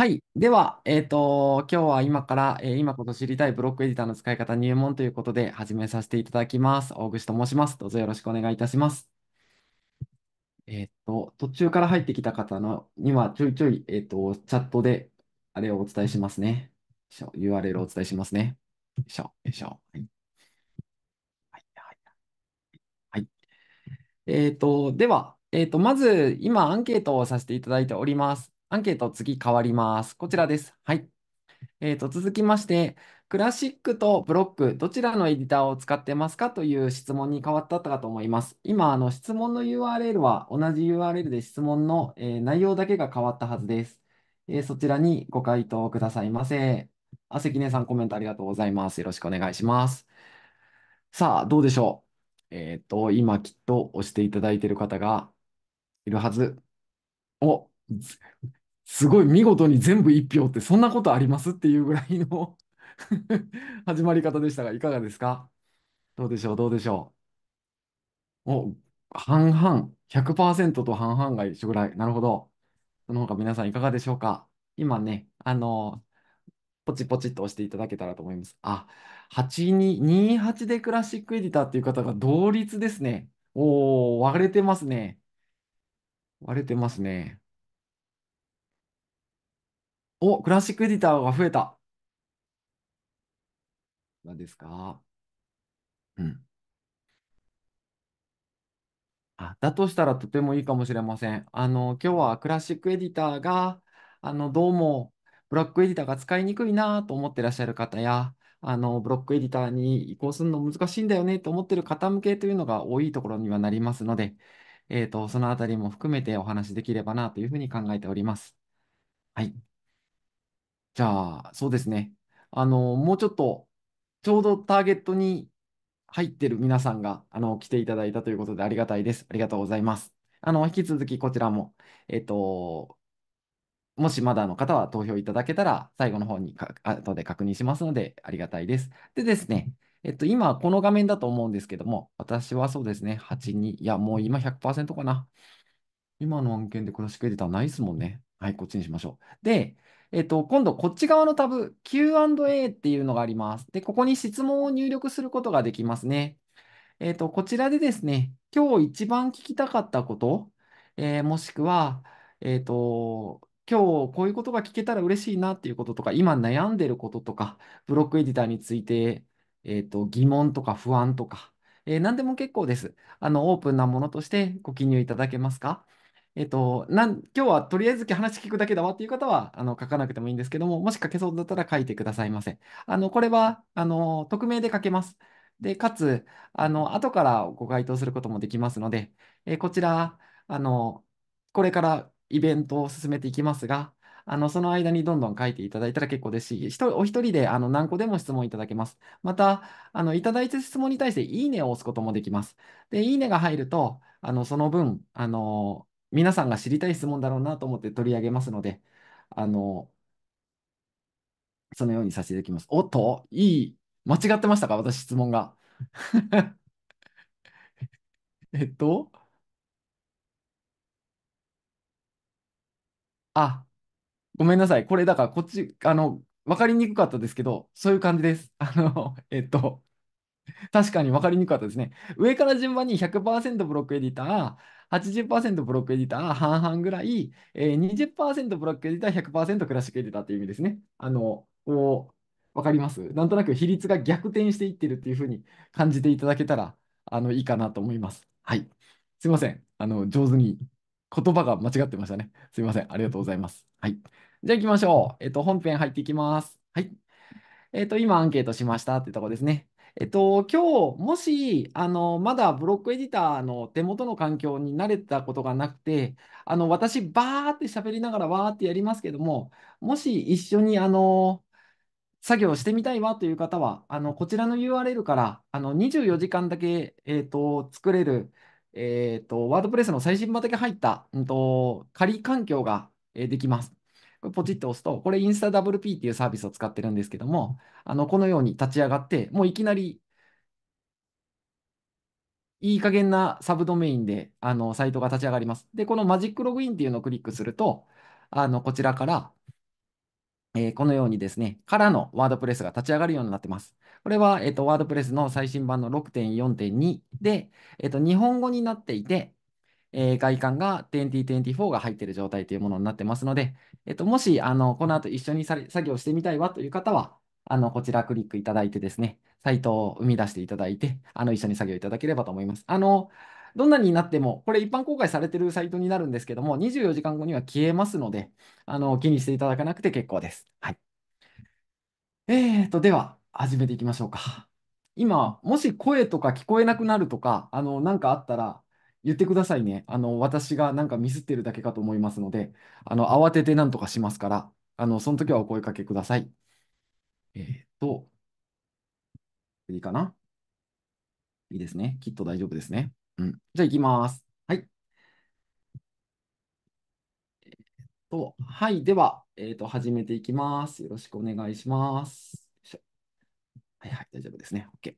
はい。では、えっと、今日は今から、え今こと知りたいブロックエディターの使い方入門ということで始めさせていただきます。大串と申します。どうぞよろしくお願いいたします。えっと、途中から入ってきた方のにはちょいちょい、えっと、チャットであれをお伝えしますね。よいしょ URL をお伝えしますね。よいしょ、よいしょ。はい。はいはい。えっと、では、えっと、まず、今、アンケートをさせていただいております。アンケート、次変わります。こちらです。はい。えーと、続きまして、クラシックとブロック、どちらのエディターを使ってますかという質問に変わったかと思います。今、あの質問の URL は同じ URL で質問の、えー内容だけが変わったはずです。えーそちらにご回答くださいませ。あ、関根さんコメントありがとうございます。よろしくお願いします。さあ、どうでしょう。えっと、今きっと押していただいている方がいるはず。お、すごい見事に全部一票ってそんなことありますっていうぐらいの 始まり方でしたが、いかがですか？どうでしょう？どうでしょう？お、半々、100%と半々が一緒ぐらい。なるほど。その他皆さんいかがでしょうか？今ね、あの、ポチポチっと押していただけたらと思います。あ、8228でクラシックエディターっていう方が同率ですね。おー、割れてますね。割れてますね。お、クラシックエディターが増えた。何ですか？うん。あ、だとしたらとてもいいかもしれません。あの、今日はクラシックエディターが、あの、どうも、ブロックエディターが使いにくいなと思ってらっしゃる方や、あの、ブロックエディターに移行するの難しいんだよねと思ってる方向けというのが多いところにはなりますので、えっと、そのあたりも含めてお話しできればなというふうに考えております。はい。じゃあ、そうですね。あの、もうちょっと、ちょうどターゲットに入ってる皆さんが、あの、来ていただいたということでありがたいです。ありがとうございます。あの、引き続きこちらも、えっと、もしまだの方は投票いただけたら、最後の方にか後で確認しますので、ありがたいです。でですね、えっと、今、この画面だと思うんですけども、私はそうですね、8、2、いや、もう今100%かな。今の案件でクラシックエディターないですもんね。はい、こっちにしましょう。で、えっと、今度こっち側のタブ、Q&A っていうのがあります。で、ここに質問を入力することができますね。えっと、こちらでですね、今日一番聞きたかったこと、えーもしくは、えっと、今日こういうことが聞けたら嬉しいなっていうこととか、今悩んでることとか、ブロックエディターについて、えっと、疑問とか不安とか、えー何でも結構です。あの、オープンなものとしてご記入いただけますか？えっと、なん、今日はとりあえず話聞くだけだわっていう方は、あの、書かなくてもいいんですけども、もし書けそうだったら書いてくださいませ。あの、これは、あの、匿名で書けます。で、かつ、あの、後からご回答することもできますので、えこちら、あの、これからイベントを進めていきますが、あの、その間にどんどん書いていただいたら結構ですし、一お一人であの何個でも質問いただけます。また、あの、いただいた質問に対していいねを押すこともできます。で、いいねが入ると、あの、その分、あの、皆さんが知りたい質問だろうなと思って取り上げますので、あの、そのようにさせていただきます。おっと、いい。間違ってましたか？私、質問が。えっと、あ、ごめんなさい。これ、だから、こっち、あの、わかりにくかったですけど、そういう感じです。あの、えっと、確かに分かりにくかったですね。上から順番に100%ブロックエディター、80%ブロックエディター、半々ぐらい、えー、20%ブロックエディター、100%クラシックエディターっていう意味ですね。あの、こう、分かります？なんとなく比率が逆転していってるっていうふうに感じていただけたら、あの、いいかなと思います。はい。すいません。あの、上手に言葉が間違ってましたね。すいません。ありがとうございます。はい。じゃあ行きましょう。えっと、本編入っていきます。はい。えっと、今アンケートしましたってとこですね。えっと、今日、もし、あの、まだブロックエディターの手元の環境に慣れたことがなくて、あの、私、バーって喋りながらわーってやりますけども、もし一緒に、あの、作業してみたいわという方は、あの、こちらの URL から、あの、24時間だけ、えっと、作れる、えっと、ワードプレスの最新版だけ入った、うんと、仮環境が、できます。ポチッと押すと、これインスタ WP っていうサービスを使ってるんですけども、あの、このように立ち上がって、もういきなりいい加減なサブドメインで、あの、サイトが立ち上がります。で、このマジックログインっていうのをクリックすると、あの、こちらから、えーこのようにですね、からのワードプレスが立ち上がるようになってます。これは、えっと、ワードプレスの最新版の6.4.2で、えっと、日本語になっていて、えー外観が2024が入っている状態というものになってますので、えっと、もし、あの、この後一緒に作業してみたいわという方は、あの、こちらクリックいただいてですね、サイトを生み出していただいて、あの、一緒に作業いただければと思います。あの、どんなになっても、これ一般公開されているサイトになるんですけども、24時間後には消えますので、あの、気にしていただかなくて結構です。はい。えーと、では、始めていきましょうか。今、もし声とか聞こえなくなるとか、あの、なんかあったら言ってくださいね。あの、私がなんかミスってるだけかと思いますので、あの、慌ててなんとかしますから、あの、その時はお声かけください。えーと、いいかな？いいですね。きっと大丈夫ですね。うん。じゃあ行きます。はい。えーと、はい。では、えーと、始めていきます。よろしくお願いします。しはいはい、大丈夫ですね。OK。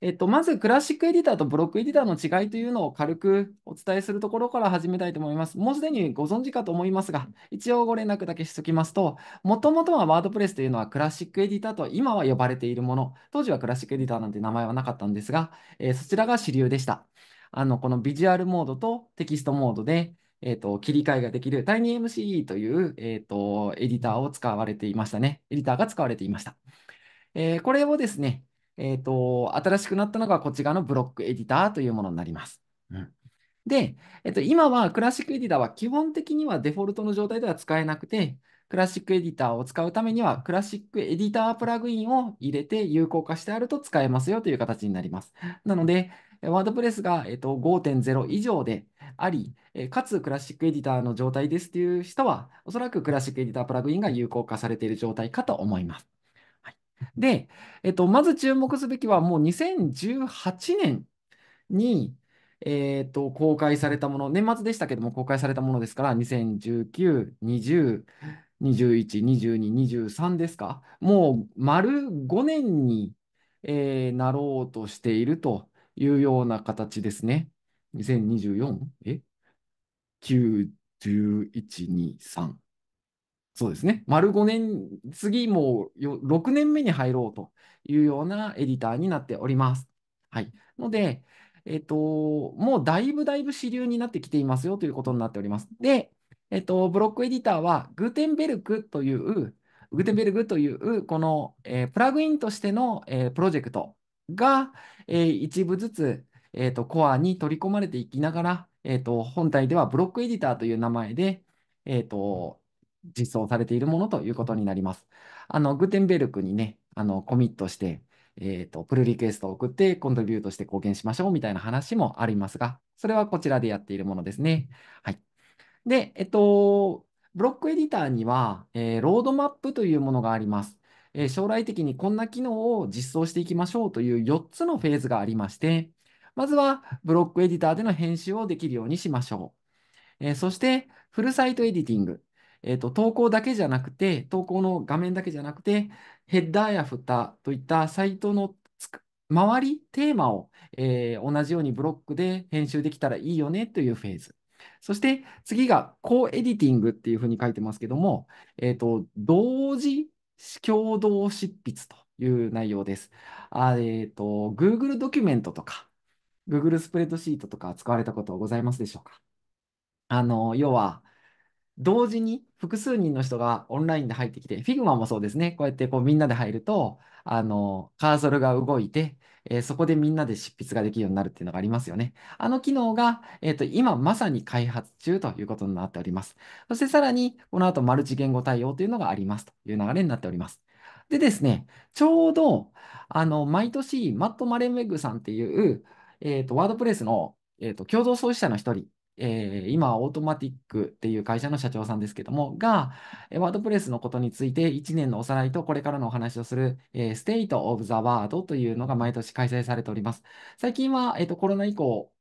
えっと、まず、クラシックエディターとブロックエディターの違いというのを軽くお伝えするところから始めたいと思います。もうすでにご存知かと思いますが、一応ご連絡だけしておきますと、もともとはワードプレスというのはクラシックエディターと今は呼ばれているもの、当時はクラシックエディターなんて名前はなかったんですが、えーそちらが主流でした。あの、このビジュアルモードとテキストモードで、えーと、切り替えができる TinyMCE という、えーと、エディターを使われていましたね。エディターが使われていました。えーこれをですね、えっと、新しくなったのがこっち側のブロックエディターというものになります。うんで、えっと、今はクラシックエディターは基本的にはデフォルトの状態では使えなくて、クラシックエディターを使うためには、クラシックエディタープラグインを入れて有効化してあると使えますよという形になります。なので、ワードプレスが、えっと、5.0以上であり、えかつクラシックエディターの状態ですという人は、おそらくクラシックエディタープラグインが有効化されている状態かと思います。で、えっと、まず注目すべきは、もう2018年に、えっと、公開されたもの、年末でしたけども、公開されたものですから、2019、20、21、22、23ですか？もう丸5年に、えーなろうとしているというような形ですね。2024? え ?9、11、2、3。そうですね。丸5年、次もう6年目に入ろうというようなエディターになっております。はい。ので、えっと、もうだいぶだいぶ主流になってきていますよということになっております。で、えっと、ブロックエディターは、グーテンベルクという、グーテンベルグという、この、えープラグインとしての、えープロジェクトが、えー一部ずつ、えーと、コアに取り込まれていきながら、えーと、本体ではブロックエディターという名前で、えーと、実装されているものということになります。あの、グテンベルクにね、あの、コミットして、えっと、プルリクエストを送って、コントリビュートして貢献しましょうみたいな話もありますが、それはこちらでやっているものですね。はい。で、えっと、ブロックエディターには、えーロードマップというものがあります。えー将来的にこんな機能を実装していきましょうという4つのフェーズがありまして、まずはブロックエディターでの編集をできるようにしましょう。えーそして、フルサイトエディティング。えーと、投稿だけじゃなくて、投稿の画面だけじゃなくて、ヘッダーやフッターといったサイトの周り、テーマを、えー同じようにブロックで編集できたらいいよねというフェーズ。そして次がコーエディティングっていうふうに書いてますけども、えーと、同時共同執筆という内容です。あえーと、Google ドキュメントとか、Google スプレッドシートとか使われたことはございますでしょうか？あの、要は、同時に複数人の人がオンラインで入ってきて、Figma もそうですね。こうやってこうみんなで入ると、あの、カーソルが動いて、えーそこでみんなで執筆ができるようになるっていうのがありますよね。あの機能が、えっと、今まさに開発中ということになっております。そしてさらに、この後マルチ言語対応というのがありますという流れになっております。でですね、ちょうど、あの、毎年、マット・マレンウェグさんっていう、えっと、ワードプレスの、えっと、共同創始者の一人、えー今オートマティックっていう会社の社長さんですけども、が、ワードプレスのことについて1年のおさらいとこれからのお話をする、えー、State of the Word というのが毎年開催されております。最近は、えーと、コロナ以降、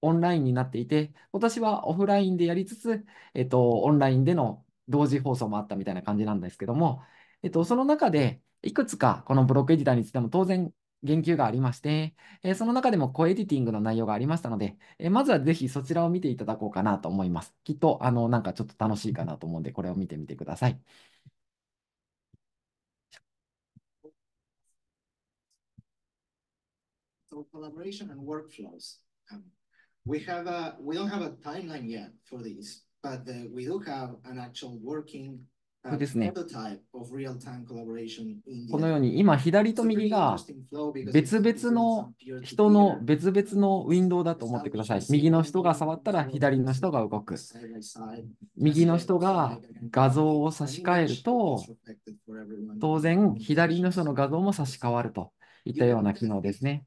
オンラインになっていて、今年はオフラインでやりつつ、えっと、オンラインでの同時放送もあったみたいな感じなんですけども、えっと、その中で、いくつかこのブロックエディターについても当然言及がありまして、えその中でもコエディティングの内容がありましたので、えまずはぜひそちらを見ていただこうかなと思います。きっと、あの、なんかちょっと楽しいかなと思うんで、これを見てみてください。So collaboration and workflows. Um, we have a we don't have a timeline yet for these, but uh, we do have an actual working これですね。このように今左と右が別々の人の別々のウィンドウだと思ってください。右の人が触ったら左の人が動く。右の人が画像を差し替えると、当然左の人の画像も差し替わるといったような機能ですね。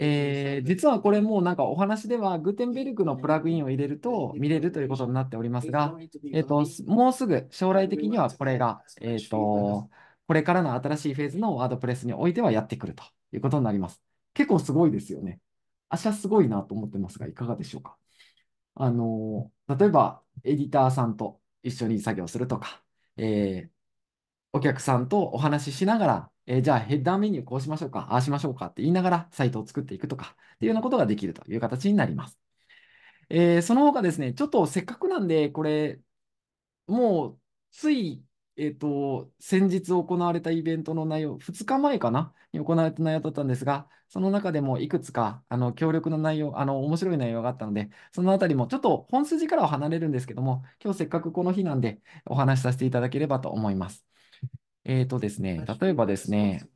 えー実はこれもうなんかお話では、グーテンベルクのプラグインを入れると見れるということになっておりますが、えっと、もうすぐ将来的にはこれが、えっと、これからの新しいフェーズのワードプレスにおいてはやってくるということになります。結構すごいですよね。私はすごいなと思ってますが、いかがでしょうか？あの、例えば、エディターさんと一緒に作業するとか、えーお客さんとお話ししながら、えーじゃあヘッダーメニューこうしましょうか、ああしましょうかって言いながらサイトを作っていくとかっていうようなことができるという形になります。えーその他ですね、ちょっとせっかくなんで、これ、もうつい、えっと、先日行われたイベントの内容、2日前かな？に行われた内容だったんですが、その中でもいくつかあの強力な内容、あの面白い内容があったので、そのあたりもちょっと本筋からは離れるんですけども、今日せっかくこの日なんでお話しさせていただければと思います。えーとですね、例えばですね、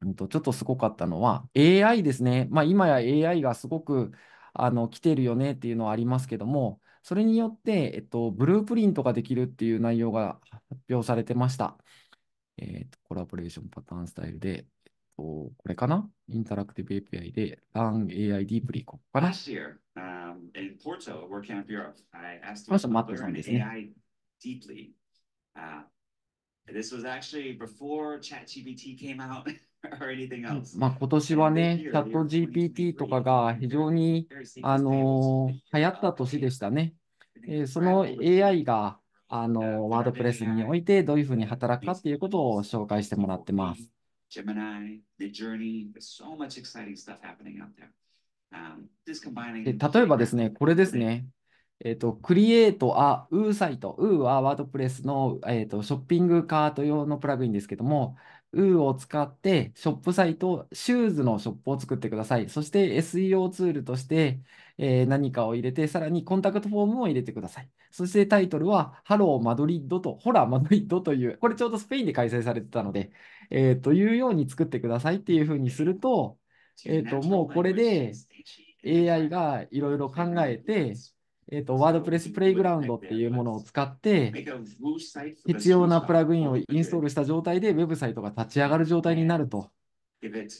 うんとちょっとすごかったのは AI ですね。まあ、今や AI がすごくあの来てるよねっていうのはありますけども、それによって、えっと、ブループリントができるっていう内容が発表されてました。えっと、コラボレーションパターンスタイルで、えっと、これかな？インタラクティブ API で Learn AI Deeply ここかな？Last year, um, in Porto, working Europe, I asked have to learn on. AI deeply. Uh, This was actually before ChatGPT came out. まあ今年はね、チャット GPT とかが非常に、あの、流行った年でしたね。え、その AI が、あの、ワードプレスにおいてどういうふうに働くかということを紹介してもらってます。例えばですね、これですね。えっと、 create a Woo site。ウーはワードプレスの、えっと、ショッピングカート用のプラグインですけども、ウーを使ってショップサイト、シューズのショップを作ってください。そして SEO ツールとして、えー何かを入れて、さらにコンタクトフォームを入れてください。そしてタイトルは、 Hello Madrid と、 Hola Madrid という、これちょうどスペインで開催されてたので、えーというように作ってくださいっていうふうにすると、えーともうこれで AI がいろいろ考えて、えっと、ワードプレスプレイグラウンドっていうものを使って、必要なプラグインをインストールした状態でウェブサイトが立ち上がる状態になると、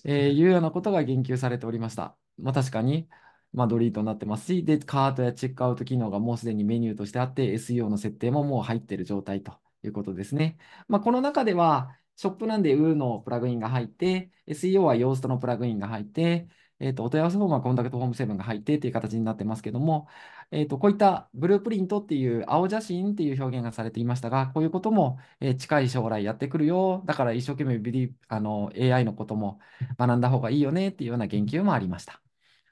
えーいうようなことが言及されておりました。まあ、確かに、マドリードになってますし、で、カートやチェックアウト機能がもうすでにメニューとしてあって、SEO の設定ももう入っている状態ということですね。まあ、この中では、ショップなんで U のプラグインが入って、SEO は Yoast のプラグインが入って、えっと、お問い合わせフォームはコンタクトフォーム7が入ってという形になってますけども、えっと、こういったブループリントっていう青写真っていう表現がされていましたが、こういうことも、えー近い将来やってくるよ。だから一生懸命ビリあの AI のことも学んだ方がいいよねっていうような言及もありました。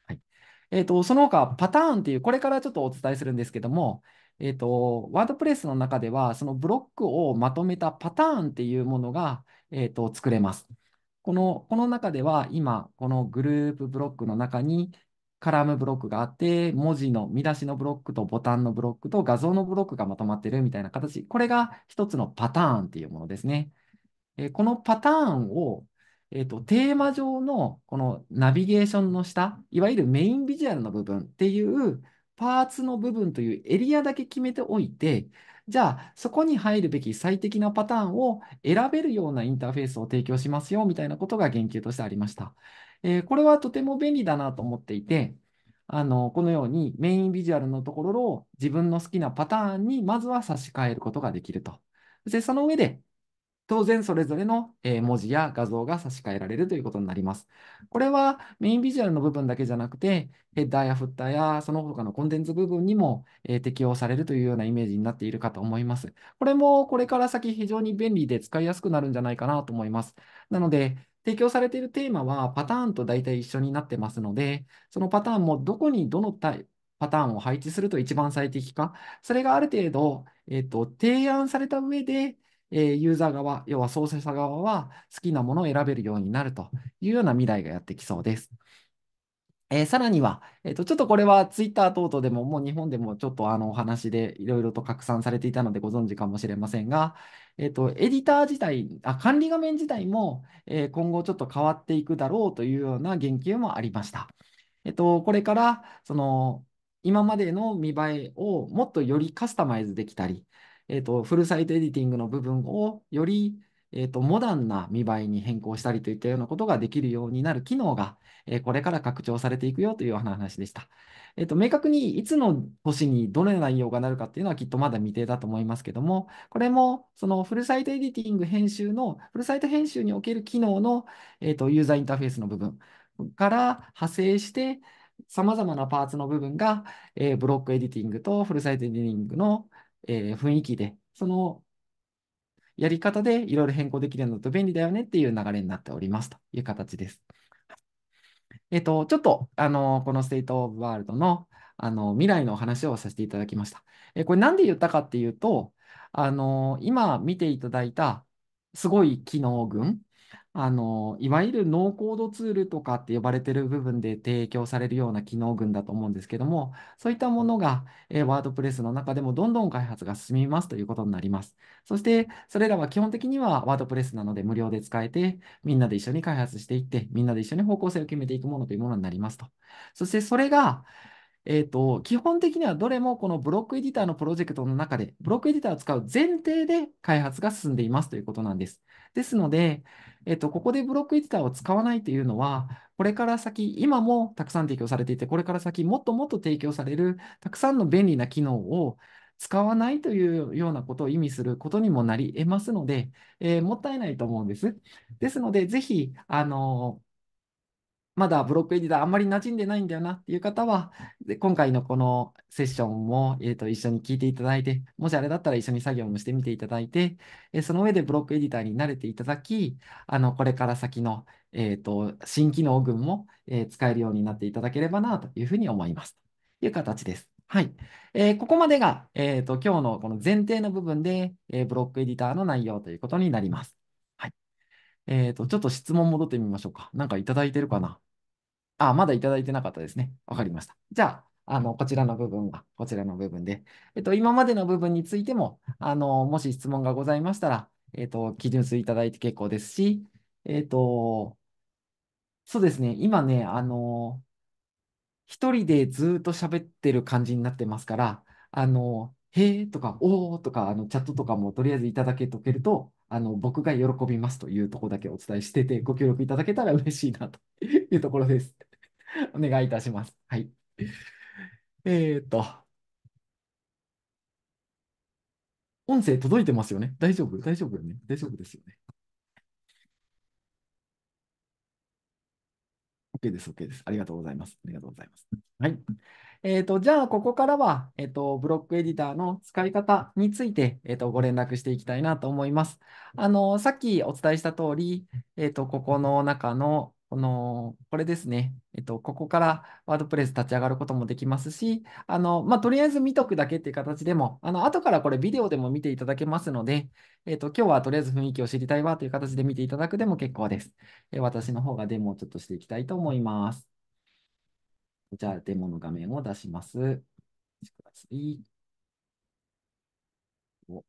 はい。えっと、その他、パターンっていう、これからちょっとお伝えするんですけども、えっと、ワードプレスの中では、そのブロックをまとめたパターンっていうものが、えっと、作れます。この、この中では、今、このグループブロックの中に、カラムブロックがあって、文字の見出しのブロックとボタンのブロックと画像のブロックがまとまってるみたいな形。これが一つのパターンっていうものですね。えこのパターンを、えーと、テーマ上のこのナビゲーションの下、いわゆるメインビジュアルの部分っていうパーツの部分というエリアだけ決めておいて、じゃあそこに入るべき最適なパターンを選べるようなインターフェースを提供しますよみたいなことが言及としてありました。えーこれはとても便利だなと思っていて、あのこのようにメインビジュアルのところを自分の好きなパターンにまずは差し替えることができると。そしてその上で当然それぞれの文字や画像が差し替えられるということになります。これはメインビジュアルの部分だけじゃなくて、ヘッダーやフッターやその他のコンテンツ部分にも適用されるというようなイメージになっているかと思います。これもこれから先非常に便利で使いやすくなるんじゃないかなと思います。なので、提供されているテーマはパターンと大体一緒になってますので、そのパターンもどこにどのタイパターンを配置すると一番最適か、それがある程度、えっと、提案された上で、えーユーザー側、要は創設者側は好きなものを選べるようになるというような未来がやってきそうです。えーさらには、えーと、ちょっとこれはツイッター等々でも、もう日本でもちょっとあのお話でいろいろと拡散されていたのでご存知かもしれませんが、えーと、エディター自体、あ管理画面自体も、え今後ちょっと変わっていくだろうというような言及もありました。えっと、これからその今までの見栄えをもっとよりカスタマイズできたり、えっと、フルサイトエディティングの部分をより、えっと、モダンな見栄えに変更したりといったようなことができるようになる機能が、えーこれから拡張されていくよという話でした。えっと、明確にいつの年にどのような内容がなるかっていうのはきっとまだ未定だと思いますけども、これもそのフルサイトエディティング編集の、フルサイト編集における機能の、えっと、ユーザーインターフェースの部分から派生して、さまざまなパーツの部分が、えーブロックエディティングとフルサイトエディティングの、えー雰囲気で、そのやり方でいろいろ変更できるのと便利だよねっていう流れになっておりますという形です。えっと、ちょっと、あの、この State of the Word の、あの、未来の話をさせていただきました。え、これなんで言ったかっていうと、あの、今見ていただいたすごい機能群、あの、いわゆるノーコードツールとかって呼ばれてる部分で提供されるような機能群だと思うんですけども、そういったものが、えー、ワードプレスの中でもどんどん開発が進みますということになります。そして、それらは基本的にはワードプレスなので無料で使えて、みんなで一緒に開発していって、みんなで一緒に方向性を決めていくものというものになりますと。そして、それが、えーと、基本的にはどれもこのブロックエディターのプロジェクトの中で、ブロックエディターを使う前提で開発が進んでいますということなんです。ですので、えっと、ここでブロックエディターを使わないというのは、これから先、今もたくさん提供されていて、これから先、もっともっと提供されるたくさんの便利な機能を使わないというようなことを意味することにもなり得ますので、えーもったいないと思うんです。ですので、ぜひ、あのまだブロックエディターあんまり馴染んでないんだよなっていう方は、で今回のこのセッションも、えーと一緒に聞いていただいて、もしあれだったら一緒に作業もしてみていただいて、えーその上でブロックエディターに慣れていただき、あのこれから先の、えーと新機能群も、えー使えるようになっていただければなというふうに思います。という形です。はい。えーここまでが、えーと今日のこの前提の部分で、えーブロックエディターの内容ということになります。はい。えーと、ちょっと質問戻ってみましょうか。なんかいただいてるかな？あ、まだいただいてなかったですね。わかりました。じゃあ、あの、こちらの部分は、こちらの部分で、えっと、今までの部分についても、あの、もし質問がございましたら、えっと、記述いただいて結構ですし、えっと、そうですね、今ね、あの、一人でずっと喋ってる感じになってますから、あの、へーとか、おーとか、あの、チャットとかもとりあえずいただけとけると、あの、僕が喜びますというところだけお伝えしてて、ご協力いただけたら嬉しいなというところです。お願いいたします。はい。えっと、音声届いてますよね？大丈夫？大丈夫よね？大丈夫ですよね ?OK です、OK です。ありがとうございます。ありがとうございます。はい。えーと、じゃあ、ここからは、えーと、ブロックエディターの使い方について、えーと、ご連絡していきたいなと思います。あの、さっきお伝えした通り、えーと、ここの中の、この、これですね。えっと、ここからワードプレス立ち上がることもできますし、あの、まあ、とりあえず見とくだけっていう形でも、あの、後からこれビデオでも見ていただけますので、えっと、今日はとりあえず雰囲気を知りたいわという形で見ていただくでも結構です。え私の方がデモをちょっとしていきたいと思います。じゃあ、デモの画面を出します。ください。お、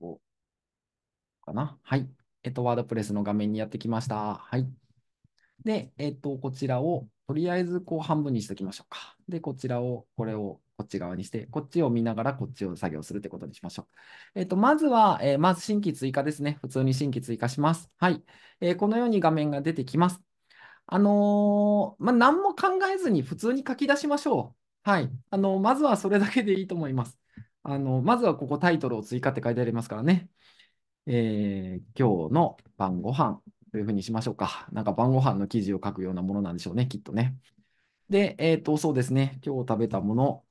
お、かな。はい。えっと、ワードプレスの画面にやってきました。はい。で、えっと、こちらを、とりあえずこう半分にしておきましょうか。で、こちらを、これをこっち側にして、こっちを見ながらこっちを作業するってことにしましょう。えっと、まずは、えーまず新規追加ですね。普通に新規追加します。はい。えーこのように画面が出てきます。あのまあ、何も考えずに普通に書き出しましょう。はい。あのまずはそれだけでいいと思います。あのまずはここタイトルを追加って書いてありますからね。えー今日の晩ご飯というふうにしましょうか。なんか晩ご飯の記事を書くようなものなんでしょうね、きっとね。で、えっと、そうですね。今日食べたもの、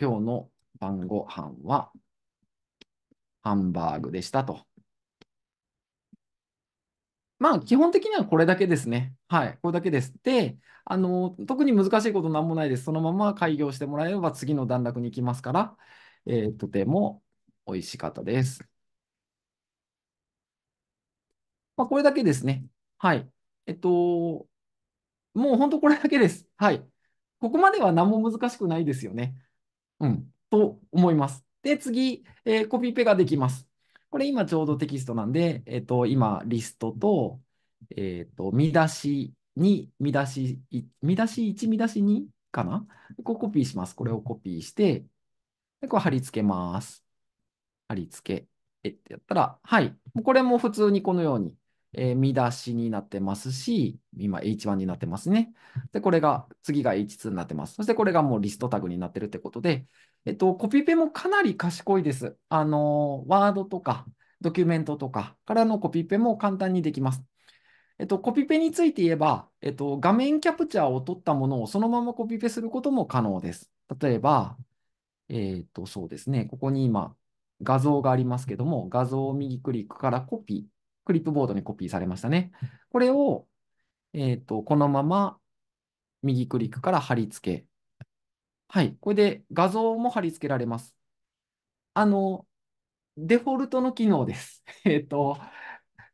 今日の晩ご飯はハンバーグでしたと。まあ、基本的にはこれだけですね。はい、これだけです。で、あの、特に難しいことなんもないです。そのまま開業してもらえれば次の段落に行きますから、えーとても美味しかったです。まあ、これだけですね。はい。えっと、もう本当これだけです。はい。ここまでは何も難しくないですよね。うん。と思います。で、次、えーコピペができます。これ今ちょうどテキストなんで、えっと、今、リストと、えっと、見出し2、見出しい、見出し1、見出し2かな？こうコピーします。これをコピーして、で、これ貼り付けます。貼り付け。えってやったら、はい。これも普通にこのように、えー見出しになってますし、今 H1 になってますね。で、これが、次が H2 になってます。そしてこれがもうリストタグになってるってことで、えっと、コピペもかなり賢いです。あの、ワードとか、ドキュメントとかからのコピペも簡単にできます。えっと、コピペについて言えば、えっと、画面キャプチャーを取ったものをそのままコピペすることも可能です。例えば、えっと、そうですね、ここに今、画像がありますけども、画像を右クリックからコピー、クリップボードにコピーされましたね。これを、えっと、このまま右クリックから貼り付け。はい、これで画像も貼り付けられます。あの、デフォルトの機能です。えっと、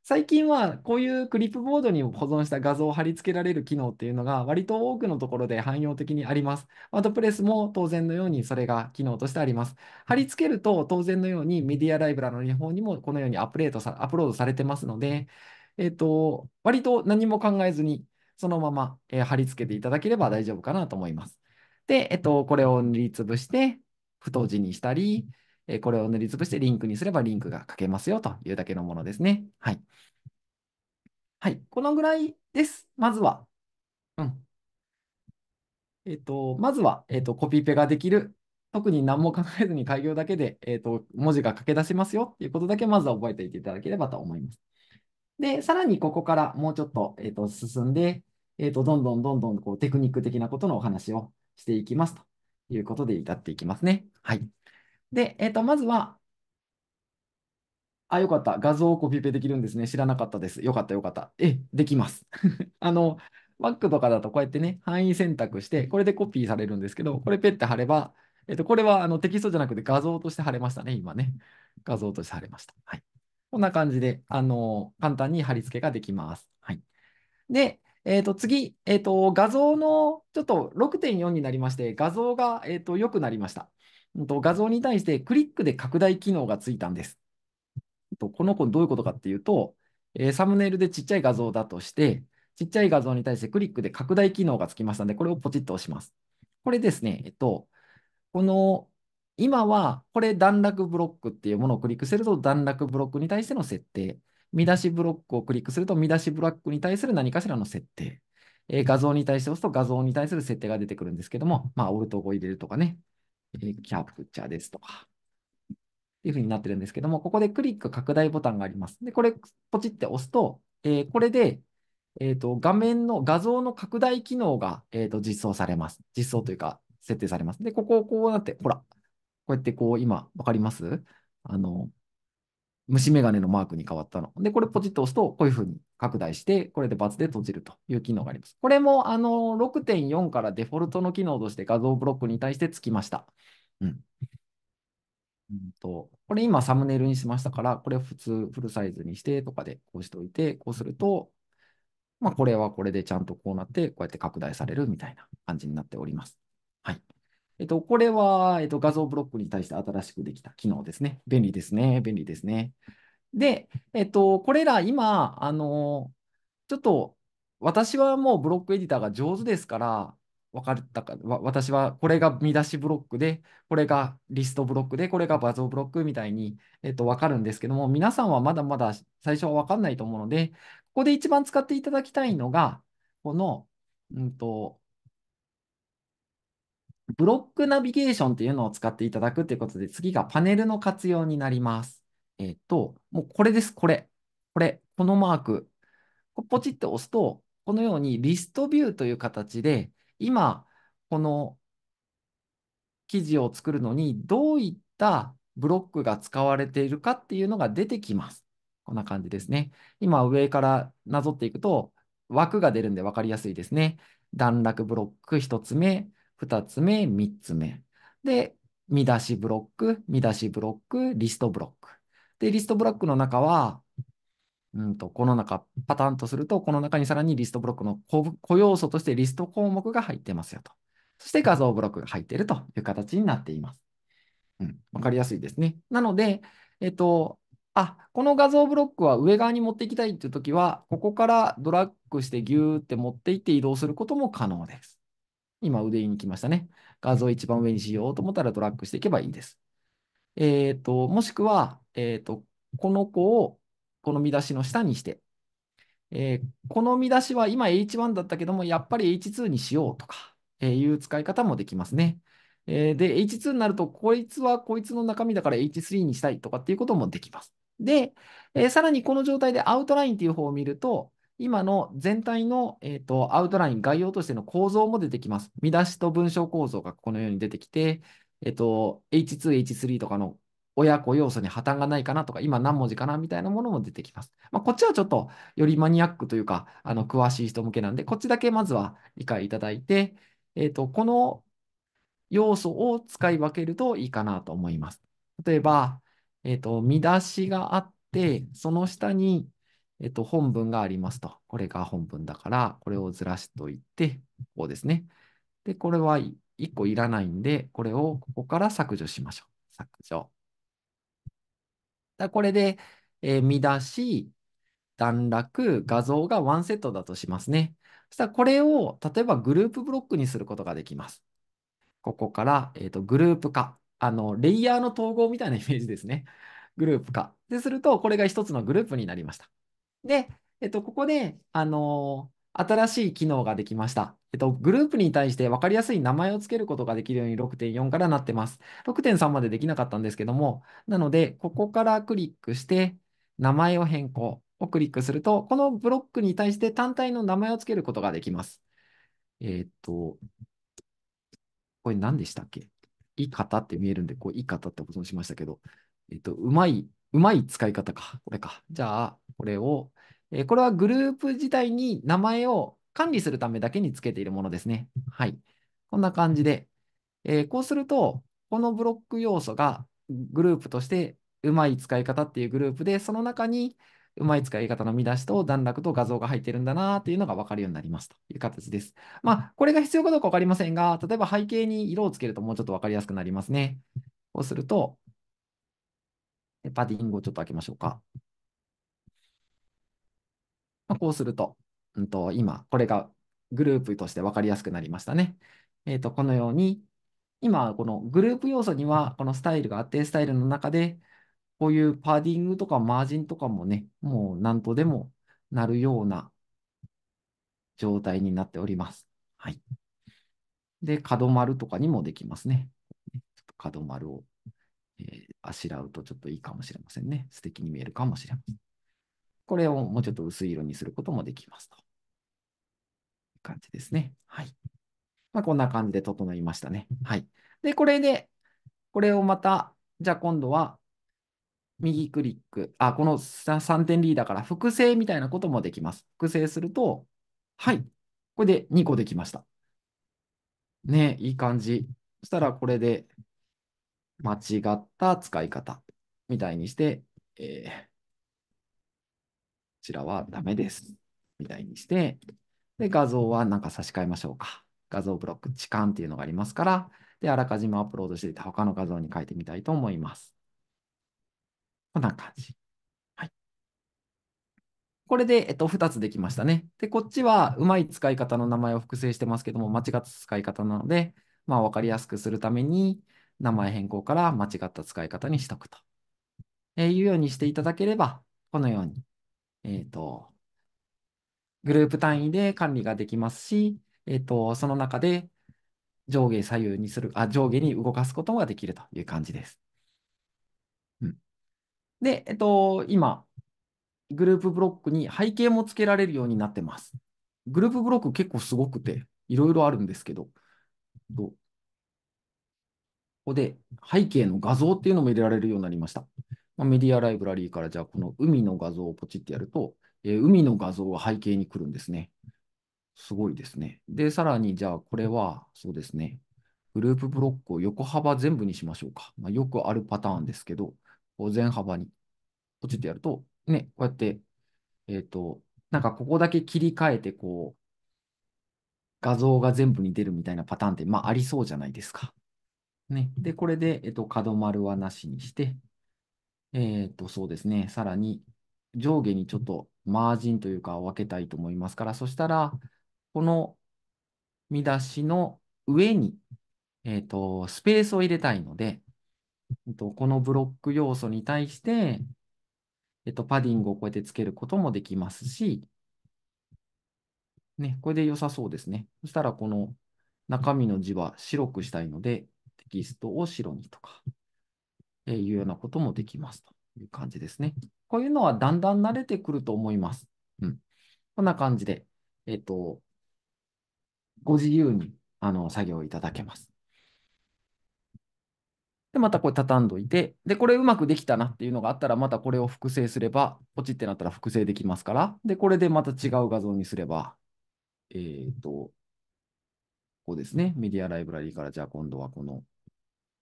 最近はこういうクリップボードに保存した画像を貼り付けられる機能っていうのが割と多くのところで汎用的にあります。ワードプレスも当然のようにそれが機能としてあります。貼り付けると当然のようにメディアライブラの方にもこのようにアップデートさ、アップロードされてますので、えっと、割と何も考えずにそのまま、え貼り付けていただければ大丈夫かなと思います。で、えっと、これを塗りつぶして太字にしたり、えこれを塗りつぶしてリンクにすればリンクが書けますよというだけのものですね。はい。はい。このぐらいです。まずは。うん。えっと、まずは、えっと、コピペができる。特に何も考えずに開業だけで、えっと、文字が書け出せますよっていうことだけまずは覚えておいていただければと思います。で、さらにここからもうちょっと、えっと、進んで、えっと、どんどんどんどんこうテクニック的なことのお話をしていきますということで至っていきますね。はい。で、えっと、まずは、あ、よかった。画像をコピペできるんですね。知らなかったです。よかった、よかった。え、できます。あの、Mac とかだとこうやってね、範囲選択して、これでコピーされるんですけど、これペッて貼れば、えっと、これはあのテキストじゃなくて画像として貼れましたね、今ね。画像として貼れました。はい。こんな感じで、あの、簡単に貼り付けができます。はい。で、えっと、次、えっと、画像の、ちょっと6.4になりまして、画像が、えっと、良くなりました。画像に対してクリックで拡大機能がついたんです。この子どういうことかっていうと、えサムネイルでちっちゃい画像だとして、ちっちゃい画像に対してクリックで拡大機能がつきましたので、これをポチッと押します。これですね、えっと、この、今は、これ段落ブロックっていうものをクリックすると段落ブロックに対しての設定。見出しブロックをクリックすると見出しブロックに対する何かしらの設定。え画像に対して押すと画像に対する設定が出てくるんですけども、まあ、オルト5入れるとかね、キャプチャーですとか。っていうふうになってるんですけども、ここでクリック拡大ボタンがあります。で、これポチって押すと、えーこれで、えーと、画面の画像の拡大機能が、えーと実装されます。実装というか、設定されます。で、ここをこうなって、ほら、こうやってこう、今、わかります？あの、虫眼鏡のマークに変わったの。で、これポチッと押すと、こういう風に拡大して、これでバツで閉じるという機能があります。これも、あの、6.4からデフォルトの機能として画像ブロックに対してつきました。うん。うんと、これ今サムネイルにしましたから、これ普通フルサイズにしてとかでこうしておいて、こうすると、まあこれはこれでちゃんとこうなって、こうやって拡大されるみたいな感じになっております。えっと、これは、えっと、画像ブロックに対して新しくできた機能ですね。便利ですね。便利ですね。で、えっと、これら今、あの、ちょっと私はもうブロックエディターが上手ですから、分かったか、私はこれが見出しブロックで、これがリストブロックで、これが画像ブロックみたいに、えっと、分かるんですけども、皆さんはまだまだ最初は分かんないと思うので、ここで一番使っていただきたいのが、この、うんと、ブロックナビゲーションっていうのを使っていただくということで、次がパネルの活用になります。えっと、もうこれです、これ。これ、このマーク。こポチッと押すと、このようにリストビューという形で、今、この記事を作るのにどういったブロックが使われているかっていうのが出てきます。こんな感じですね。今上からなぞっていくと枠が出るんで分かりやすいですね。段落ブロック1つ目、2つ目、3つ目。で、見出しブロック、見出しブロック、リストブロック。で、リストブロックの中は、うんと、この中、パターンとすると、この中にさらにリストブロックの子要素としてリスト項目が入ってますよと。そして画像ブロックが入っているという形になっています。うん、わかりやすいですね。なので、えっと、あ、この画像ブロックは上側に持っていきたいというときは、ここからドラッグしてギューって持っていって移動することも可能です。今、腕に来ましたね。画像を一番上にしようと思ったらドラッグしていけばいいです。えっと、もしくは、えっと、この子をこの見出しの下にして、えーこの見出しは今 H1 だったけども、やっぱり H2 にしようとか、えーいう使い方もできますね。えーで、H2 になると、こいつはこいつの中身だから H3 にしたいとかっていうこともできます。で、えーさらにこの状態でアウトラインっていう方を見ると、今の全体の、えーとアウトライン、概要としての構造も出てきます。見出しと文章構造がこのように出てきて、えっと、H2、H3 とかの親子要素に破綻がないかなとか、今何文字かなみたいなものも出てきます。まあ、こっちはちょっとよりマニアックというか、あの詳しい人向けなんで、こっちだけまずは理解いただいて、えっと、この要素を使い分けるといいかなと思います。例えば、えっと、見出しがあって、その下に、えっと、本文がありますと。これが本文だから、これをずらしといて、こうですね。で、これは1個いらないんで、これをここから削除しましょう。削除。だこれで、えー見出し、段落、画像がワンセットだとしますね。そしたらこれを例えばグループブロックにすることができます。ここから、えーとグループ化。あの、レイヤーの統合みたいなイメージですね。グループ化。ですると、これが一つのグループになりました。で、えっと、ここで、あの新しい機能ができました。えっと、グループに対して分かりやすい名前をつけることができるように6.4からなってます。6.3までできなかったんですけども、なので、ここからクリックして、名前を変更をクリックすると、このブロックに対して単体の名前をつけることができます。えっと、これ何でしたっけ？いい方って見えるんで、こう、いい方って保存しましたけど、えっと、うまい、うまい使い方か。これか。じゃあ、これを、えーこれはグループ自体に名前を管理するためだけにつけているものですね。はい。こんな感じで、えーこうすると、このブロック要素がグループとしてうまい使い方っていうグループで、その中にうまい使い方の見出しと段落と画像が入ってるんだなっていうのが分かるようになりますという形です。まあ、これが必要かどうか分かりませんが、例えば背景に色をつけるともうちょっと分かりやすくなりますね。こうすると、パディングをちょっと開けましょうか。まあ、こうすると、うんと、今、これがグループとして分かりやすくなりましたね。えっと、このように、今、このグループ要素には、このスタイルがあって、スタイルの中で、こういうパディングとかマージンとかもね、もう何とでもなるような状態になっております。はい。で、角丸とかにもできますね。ちょっと角丸を、えーあしらうとちょっといいかもしれませんね。素敵に見えるかもしれません。これをもうちょっと薄い色にすることもできますと。いう感じですね。はい。まあ、こんな感じで整いましたね。はい。で、これで、これをまた、じゃあ今度は、右クリック。あ、この3点リーダーから複製みたいなこともできます。複製すると、はい。これで2個できました。ねいい感じ。そしたらこれで間違った使い方みたいにして、えーちらはダメです。みたいにして、で、画像はなんか差し替えましょうか。画像ブロック、置換っていうのがありますから、で、あらかじめアップロードしていた他の画像に変えてみたいと思います。こんな感じ。はい。これで、えっと、2つできましたね。で、こっちはうまい使い方の名前を複製してますけども、間違った使い方なので、まあ、わかりやすくするために、名前変更から間違った使い方にしとくと。えーいうようにしていただければ、このように、えっと、グループ単位で管理ができますし、えっと、その中で上下左右にする、あ、上下に動かすことができるという感じです。うん。で、えっと、今、グループブロックに背景もつけられるようになってます。グループブロック結構すごくて、いろいろあるんですけど、ここで背景の画像っていうのも入れられるようになりました。まあ、メディアライブラリーからじゃあこの海の画像をポチってやると、えー海の画像が背景に来るんですね。すごいですね。で、さらにじゃあこれはそうですね。グループブロックを横幅全部にしましょうか。まあ、よくあるパターンですけど、こう全幅にポチってやると、ね、こうやってえっ、と、なんかここだけ切り替えて、こう、画像が全部に出るみたいなパターンって、まあ、ありそうじゃないですか。ね。で、これで、えっ、と、角丸はなしにして、えっ、と、そうですね。さらに、上下にちょっとマージンというか分けたいと思いますから、そしたら、この見出しの上に、えっ、と、スペースを入れたいので、えっと、このブロック要素に対して、えっと、パディングをこうやってつけることもできますし、ね、これで良さそうですね。そしたら、この中身の字は白くしたいので、テキストを白にとか、いうようなこともできますという感じですね。こういうのはだんだん慣れてくると思います。うん。こんな感じで、えっと、ご自由にあの作業いただけます。で、またこれ畳んどいて、で、これうまくできたなっていうのがあったら、またこれを複製すれば、ポチってなったら複製できますから、で、これでまた違う画像にすれば、えっと、こうですね、メディアライブラリーから、じゃあ今度はこの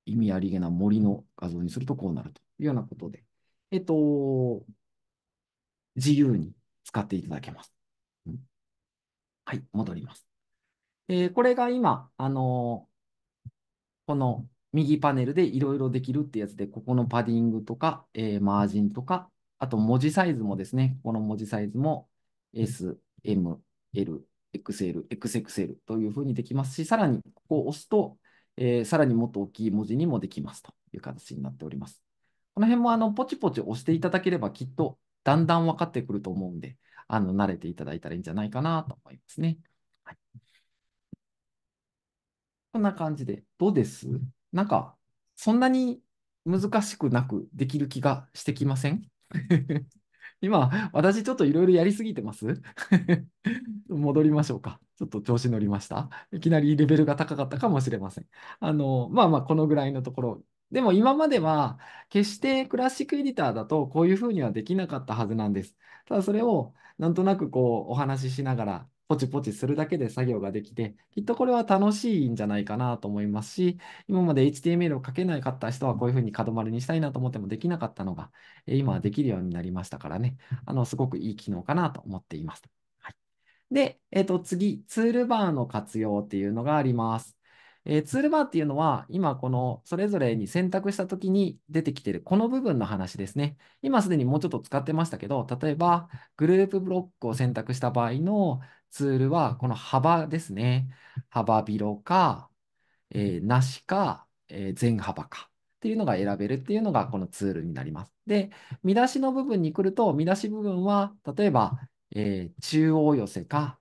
意味ありげな森の画像にするとこうなるというようなことで、えっと、自由に使っていただけます。うんはい、戻ります。えーこれが今、あのーこの右パネルでいろいろできるってやつで、ここのパディングとか、えーマージンとか、あと文字サイズもですね、この文字サイズも S、M、L、XL、XXL というふうにできますし、さらにここを押すと、えーさらにもっと大きい文字にもできますという形になっております。この辺もあのポチポチ押していただければきっとだんだん分かってくると思うんで、あの慣れていただいたらいいんじゃないかなと思いますね。はい、こんな感じで、どうです？なんか、そんなに難しくなくできる気がしてきません？今、私ちょっといろいろやりすぎてます？戻りましょうか。ちょっと調子乗りました？いきなりレベルが高かったかもしれません。あの、まあまあ、このぐらいのところ。でも今までは、決してクラシックエディターだとこういうふうにはできなかったはずなんです。ただそれをなんとなくこうお話ししながらポチポチするだけで作業ができて、きっとこれは楽しいんじゃないかなと思いますし、今まで HTML を書けなかった人はこういうふうに角丸にしたいなと思ってもできなかったのが、今はできるようになりましたからね、あの、すごくいい機能かなと思っています。はい、で、えっと、次、ツールバーの活用っていうのがあります。えーツールバーっていうのは、今このそれぞれに選択したときに出てきているこの部分の話ですね。今すでにもうちょっと使ってましたけど、例えばグループブロックを選択した場合のツールはこの幅ですね。幅広か、えーなしか、えー全幅かっていうのが選べるっていうのがこのツールになります。で、見出しの部分に来ると、見出し部分は例えば、えー中央寄せか、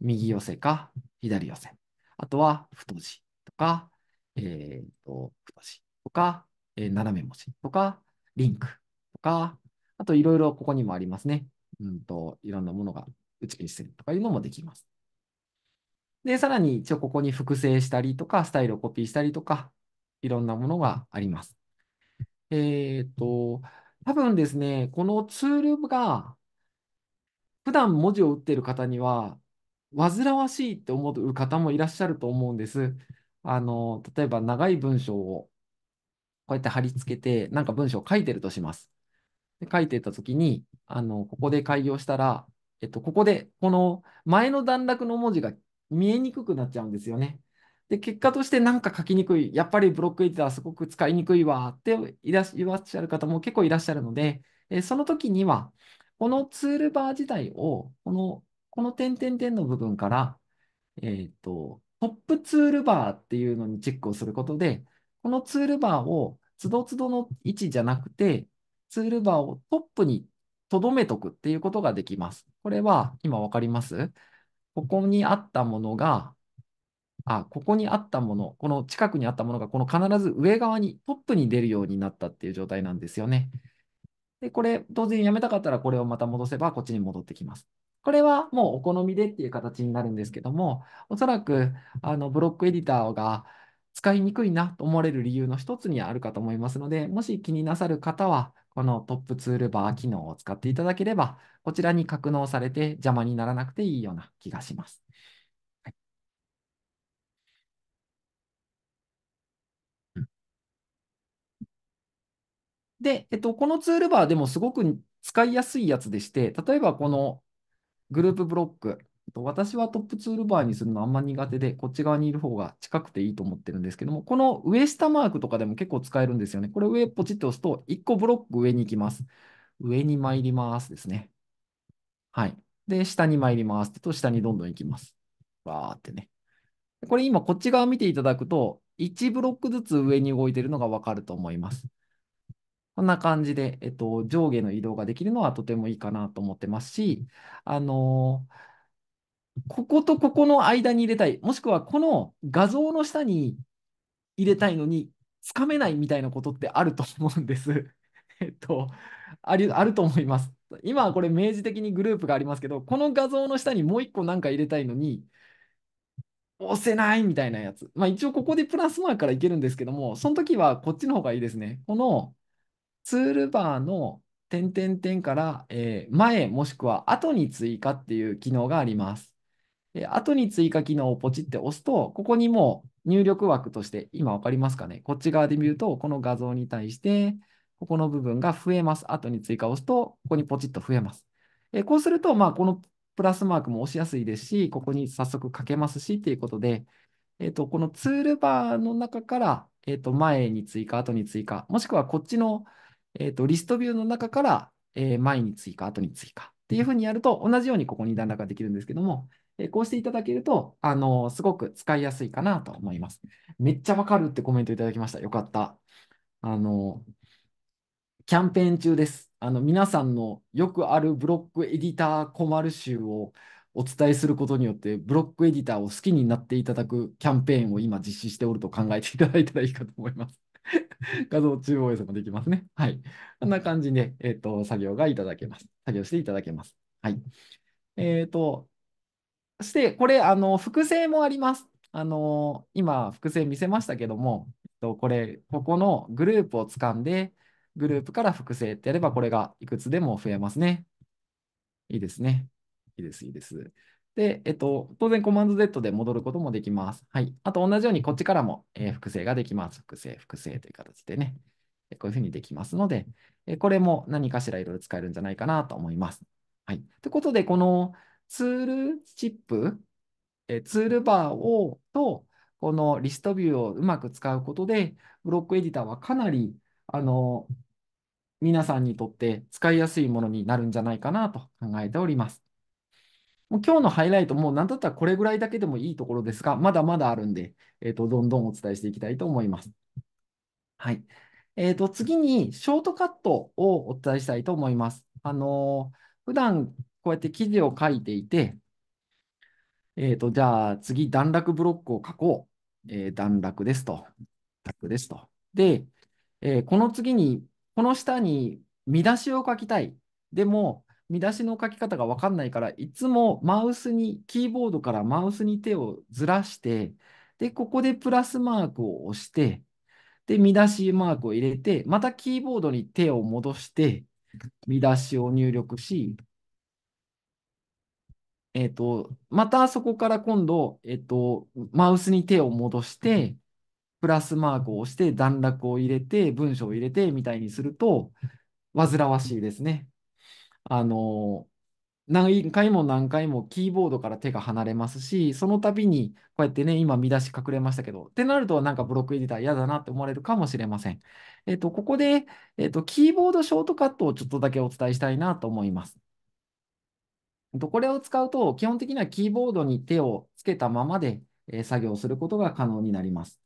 右寄せか、左寄せ。あとは太字とか、えーと、太字とか、えー斜め文字とか、リンクとか、あといろいろここにもありますね。うんと、いろんなものが打ち消し線とかいうのもできます。で、さらに一応ここに複製したりとか、スタイルをコピーしたりとか、いろんなものがあります。えっと、多分ですね、このツールが、普段文字を打っている方には、煩わしいって思う方もいらっしゃると思うんです。あの、例えば長い文章をこうやって貼り付けて、なんか文章を書いてるとします。で書いてたときに、あの、ここで開業したら、えっと、ここで、この前の段落の文字が見えにくくなっちゃうんですよね。で、結果としてなんか書きにくい、やっぱりブロックエディターすごく使いにくいわっていらっしゃる方も結構いらっしゃるので、えその時には、このツールバー自体を、この、この点々点の部分から、えっと、トップツールバーっていうのにチェックをすることで、このツールバーをつどつどの位置じゃなくて、ツールバーをトップに留めとくっていうことができます。これは今わかります？ここにあったものが、あ、ここにあったもの、この近くにあったものが、この必ず上側にトップに出るようになったっていう状態なんですよね。で、これ、当然やめたかったらこれをまた戻せばこっちに戻ってきます。これはもうお好みでっていう形になるんですけども、おそらくあのブロックエディターが使いにくいなと思われる理由の一つにあるかと思いますので、もし気になさる方は、このトップツールバー機能を使っていただければ、こちらに格納されて邪魔にならなくていいような気がします。で、えっと、このツールバーでもすごく使いやすいやつでして、例えばこのグループブロック、私はトップツールバーにするのあんま苦手で、こっち側にいる方が近くていいと思ってるんですけども、この上下マークとかでも結構使えるんですよね。これ上ポチッと押すと、1個ブロック上に行きます。上に参りますですね。はい。で、下に参りますってと、下にどんどん行きます。わーってね。これ今こっち側見ていただくと、1ブロックずつ上に動いてるのがわかると思います。こんな感じで、えっと、上下の移動ができるのはとてもいいかなと思ってますし、あのー、こことここの間に入れたい、もしくはこの画像の下に入れたいのに、つかめないみたいなことってあると思うんです。えっと、あり、あると思います。今はこれ明示的にグループがありますけど、この画像の下にもう一個なんか入れたいのに、押せないみたいなやつ。まあ一応ここでプラスマークからいけるんですけども、その時はこっちの方がいいですね。このツールバーの点々点から、えー、前もしくは後に追加っていう機能があります。で後に追加機能をポチって押すと、ここにもう入力枠として、今わかりますかね？こっち側で見ると、この画像に対して、ここの部分が増えます。後に追加を押すと、ここにポチッと増えます。え、こうすると、まあ、このプラスマークも押しやすいですし、ここに早速書けますしっていうことで、えっ、ー、と、このツールバーの中から、えっ、ー、と、前に追加、後に追加、もしくはこっちの、えっ、と、リストビューの中から、え前に追加、後に追加っていうふうにやると、同じようにここに段落ができるんですけども、えこうしていただけると、あのすごく使いやすいかなと思います。めっちゃわかるってコメントいただきました。よかった。あのキャンペーン中です。あの皆さんのよくあるブロックエディター困る集をお伝えすることによって、ブロックエディターを好きになっていただくキャンペーンを今実施しておると考えていただいたらいいかと思います。画像中央映像もできますね。はい。こんな感じで、えっ、ー、と、作業がいただけます。作業していただけます。はい。えっ、ー、と、して、これ、あの、複製もあります。あの、今、複製見せましたけども、えっと、これ、ここのグループを掴んで、グループから複製ってやれば、これがいくつでも増えますね。いいですね。いいです、いいです。で、えっと、当然コマンド Z で戻ることもできます。はい。あと同じようにこっちからも、えー、複製ができます。複製、複製という形でね。こういうふうにできますので、えこれも何かしらいろいろ使えるんじゃないかなと思います。はい。ということで、このツールチップ、えツールバーをと、このリストビューをうまく使うことで、ブロックエディターはかなりあの、皆さんにとって使いやすいものになるんじゃないかなと考えております。もう今日のハイライトも何だったらこれぐらいだけでもいいところですが、まだまだあるんで、えーと、どんどんお伝えしていきたいと思います。はい。えーと、次にショートカットをお伝えしたいと思います。あのー、普段こうやって記事を書いていて、えーと、じゃあ次段落ブロックを書こう。えー、段落ですと。段落ですと。で、えー、この次に、この下に見出しを書きたい。でも、見出しの書き方が分かんないから、いつもマウスに、キーボードからマウスに手をずらして、で、ここでプラスマークを押して、で、見出しマークを入れて、またキーボードに手を戻して、見出しを入力し、えっ、と、またそこから今度、えっ、と、マウスに手を戻して、プラスマークを押して段落を入れて文章を入れてみたいにすると煩わしいですね。あの何回も何回もキーボードから手が離れますし、その度にこうやってね、今見出し隠れましたけど、ってなるとなんかブロックエディター嫌だなって思われるかもしれません。えっと、ここで、えっと、キーボードショートカットをちょっとだけお伝えしたいなと思います。これを使うと、基本的にはキーボードに手をつけたままで作業することが可能になります。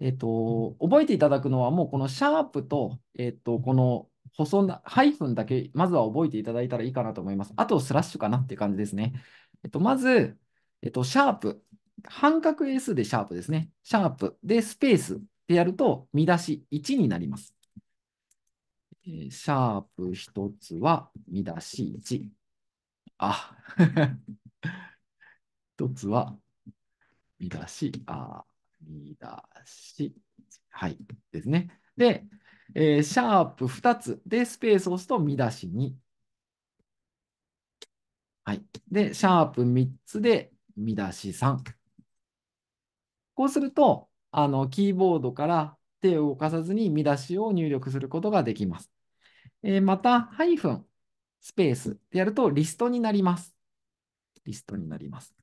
えっと、覚えていただくのはもうこのシャープと、えっと、この細な、ハイフンだけ、まずは覚えていただいたらいいかなと思います。あとスラッシュかなっていう感じですね。えっと、まず、えっと、シャープ。半角 S でシャープですね。シャープでスペースでやると、見出し1になります。シャープ1つは見出し1。あ、1つは見出し、あ、見出し、はい、ですね。で、えー、シャープ2つでスペースを押すと見出し2。はい。で、シャープ3つで見出し3。こうすると、あの、キーボードから手を動かさずに見出しを入力することができます。えー、また、ハイフン。スペースでやるとリストになります。リストになります。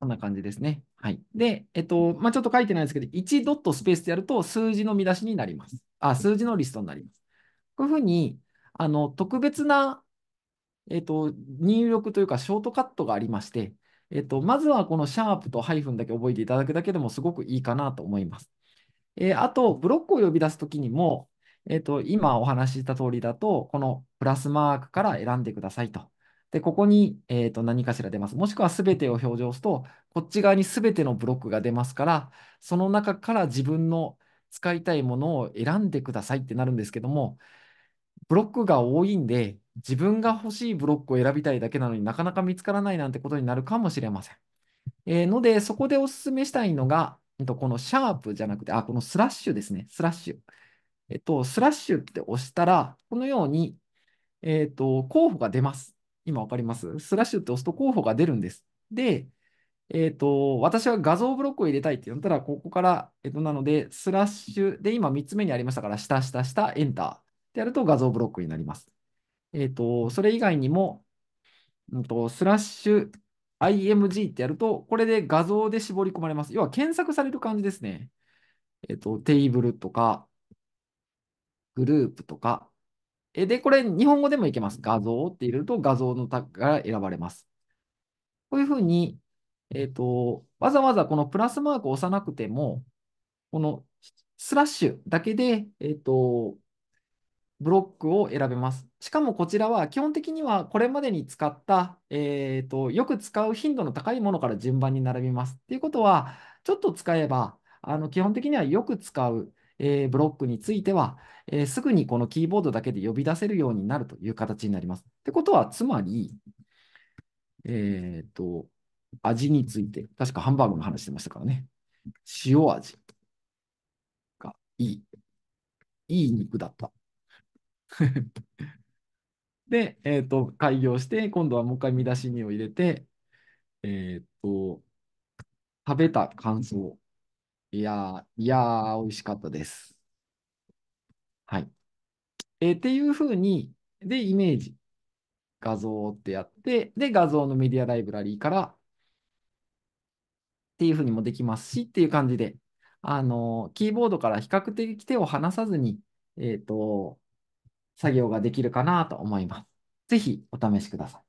こんな感じですね。はい。で、えっと、まあ、ちょっと書いてないですけど、1ドットスペースでやると数字の見出しになります。あ、数字のリストになります。こういうふうに、あの、特別な、えっと、入力というか、ショートカットがありまして、えっと、まずはこのシャープとハイフンだけ覚えていただくだけでもすごくいいかなと思います。えー、あと、ブロックを呼び出すときにも、えっと、今お話しした通りだと、このプラスマークから選んでくださいと。で、ここに、えー、と何かしら出ます。もしくはすべてを表示をすと、こっち側にすべてのブロックが出ますから、その中から自分の使いたいものを選んでくださいってなるんですけども、ブロックが多いんで、自分が欲しいブロックを選びたいだけなのになかなか見つからないなんてことになるかもしれません。えー、ので、そこでお勧めしたいのが、このシャープじゃなくて、あ、このスラッシュですね。スラッシュ。えっと、スラッシュって押したら、このように、えっと、候補が出ます。今わかります？スラッシュって押すと候補が出るんです。で、えっと、私は画像ブロックを入れたいって言ったら、ここから、えっと、なので、スラッシュで今3つ目にありましたから、下、下、下、エンターってやると画像ブロックになります。えっと、それ以外にも、うんと、スラッシュ img ってやると、これで画像で絞り込まれます。要は検索される感じですね。えっと、テーブルとか、グループとか。えで、これ、日本語でもいけます。画像って入れると画像のタッグが選ばれます。こういうふうに、えっと、わざわざこのプラスマークを押さなくても、このスラッシュだけで、えっと、ブロックを選べます。しかもこちらは基本的にはこれまでに使った、えーと、よく使う頻度の高いものから順番に並びます。っていうことは、ちょっと使えば、あの基本的にはよく使う、えー、ブロックについては、えー、すぐにこのキーボードだけで呼び出せるようになるという形になります。ってことは、つまり、えっ、ー、と、味について、確かハンバーグの話してましたからね。塩味がいい。いい肉だった。で、えっ、と、開業して、今度はもう一回見出し2を入れて、えっ、と、食べた感想。いやー、いやー、美味しかったです。はい。えー、っていうふうに、で、イメージ、画像ってやって、で、画像のメディアライブラリーからっていうふうにもできますし、っていう感じで、あの、キーボードから比較的手を離さずに、えっ、と、作業ができるかなと思います。ぜひお試しください。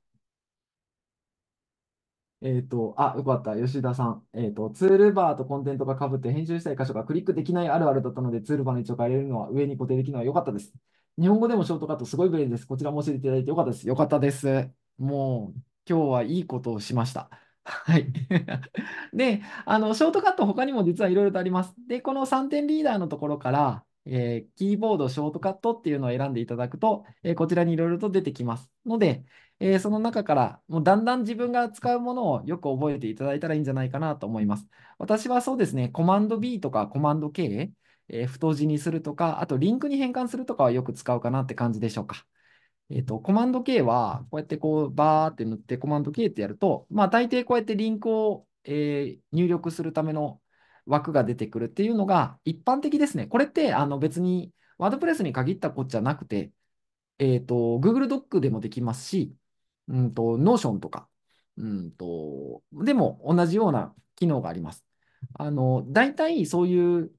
えっ、ー、と、あ、よかった。吉田さん。えっ、ー、と、ツールバーとコンテントが被って編集したい箇所がクリックできないあるあるだったので、ツールバーの位置を変えれるのは上に固定できるのは良かったです。日本語でもショートカットすごい便利です。こちらも教えていただいて良かったです。良かったです。もう、今日はいいことをしました。はい。で、あの、ショートカット他にも実はいろいろとあります。で、この3点リーダーのところから、えー、キーボードショートカットっていうのを選んでいただくと、えー、こちらにいろいろと出てきますので、えー、その中からもうだんだん自分が使うものをよく覚えていただいたらいいんじゃないかなと思います。私はそうですね、コマンド B とかコマンド K、え太字にするとか、あとリンクに変換するとかはよく使うかなって感じでしょうか。えっ、と、コマンド K は、こうやってこう、バーって塗ってコマンド K ってやると、まあ大抵こうやってリンクを、え入力するための枠が出てくるっていうのが一般的ですね。これってあの別にワードプレスに限ったことじゃなくて、えっ、ー、と、Google ドックでもできますし、うんと、Notion とか、うんと、でも同じような機能があります。あの、大体そういう、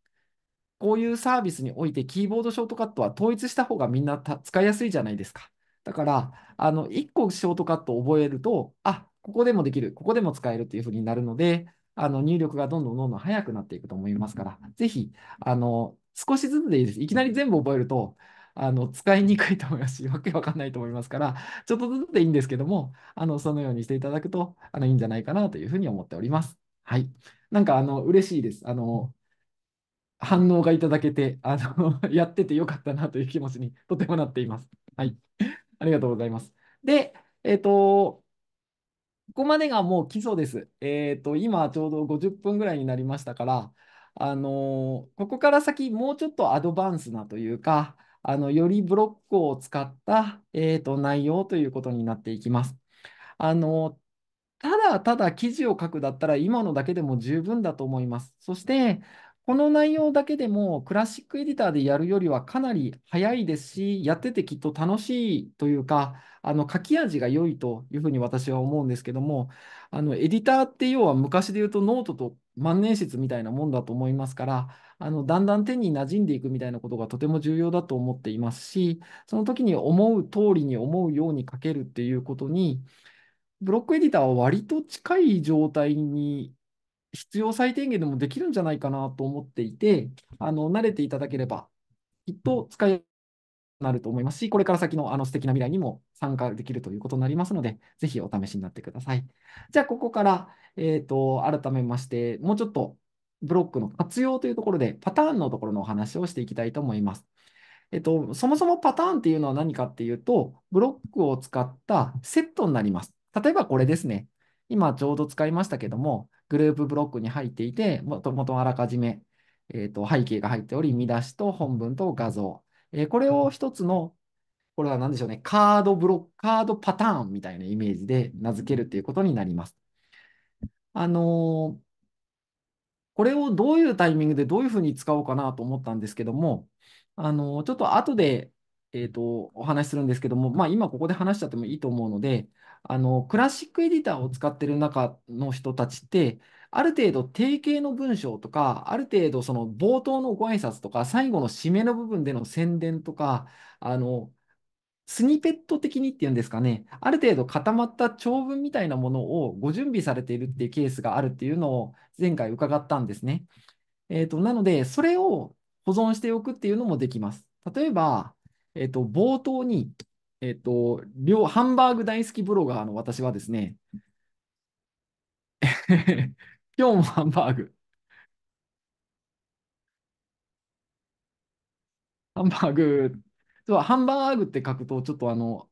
こういうサービスにおいてキーボードショートカットは統一した方がみんな使いやすいじゃないですか。だから、あの、1個ショートカットを覚えると、あ、ここでもできる、ここでも使えるっていうふうになるので、あの入力がどんどんどんどん速くなっていくと思いますから、ぜひ、あの、少しずつでいいです。いきなり全部覚えると、あの使いにくいと思いますし、わけわかんないと思いますから、ちょっとずつでいいんですけども、あのそのようにしていただくとあのいいんじゃないかなというふうに思っております。はい。なんかあの嬉しいです。あの反応がいただけて、あの やっててよかったなという気持ちにとてもなっています。はい。ありがとうございます。で、えっ、ー、と、ここまでがもう基礎です。えっ、ー、と、今ちょうど50分ぐらいになりましたから、あのー、ここから先もうちょっとアドバンスなというか、あのよりブロックを使った、えーと、内容ということになっていきます。あのただただ記事を書くだったら今のだけでも十分だと思います。そして、この内容だけでもクラシックエディターでやるよりはかなり早いですし、やっててきっと楽しいというか、あの書き味が良いというふうに私は思うんですけども、あのエディターって要は昔で言うとノートと万年筆みたいなもんだと思いますから、あのだんだん手に馴染んでいくみたいなことがとても重要だと思っていますし、その時に思う通りに思うように書けるっていうことに、ブロックエディターは割と近い状態に必要最低限でもできるんじゃないかなと思っていて、あの慣れていただければ、きっと使いなると思いますし、これから先のあの素敵な未来にも参加できるということになりますので、ぜひお試しになってください。じゃあ、ここから、えーと、改めまして、もうちょっとブロックの活用というところで、パターンのところのお話をしていきたいと思います。えっと、そもそもパターンっていうのは何かっていうと、ブロックを使ったセットになります。例えばこれですね。今ちょうど使いましたけども、グループブロックに入っていて、もともとあらかじめ、えーと、背景が入っており、見出しと本文と画像。えー、これを一つの、これは何でしょうね、カードブロック、カードパターンみたいなイメージで名付けるということになります。あのー、これをどういうタイミングでどういうふうに使おうかなと思ったんですけども、あのー、ちょっと後で、えーと、お話しするんですけども、まあ、今ここで話しちゃってもいいと思うので、あのクラシックエディターを使ってる中の人たちって、ある程度定型の文章とか、ある程度その冒頭のご挨拶とか、最後の締めの部分での宣伝とか、あのスニペット的にっていうんですかね、ある程度固まった長文みたいなものをご準備されているっていうケースがあるっていうのを前回伺ったんですね。えーと、なので、それを保存しておくっていうのもできます。例えば、えーと冒頭にえっと、両、ハンバーグ大好きブロガーの私はですね、今日もハンバーグ。ハンバーグ、ハンバーグって書くと、ちょっとあの、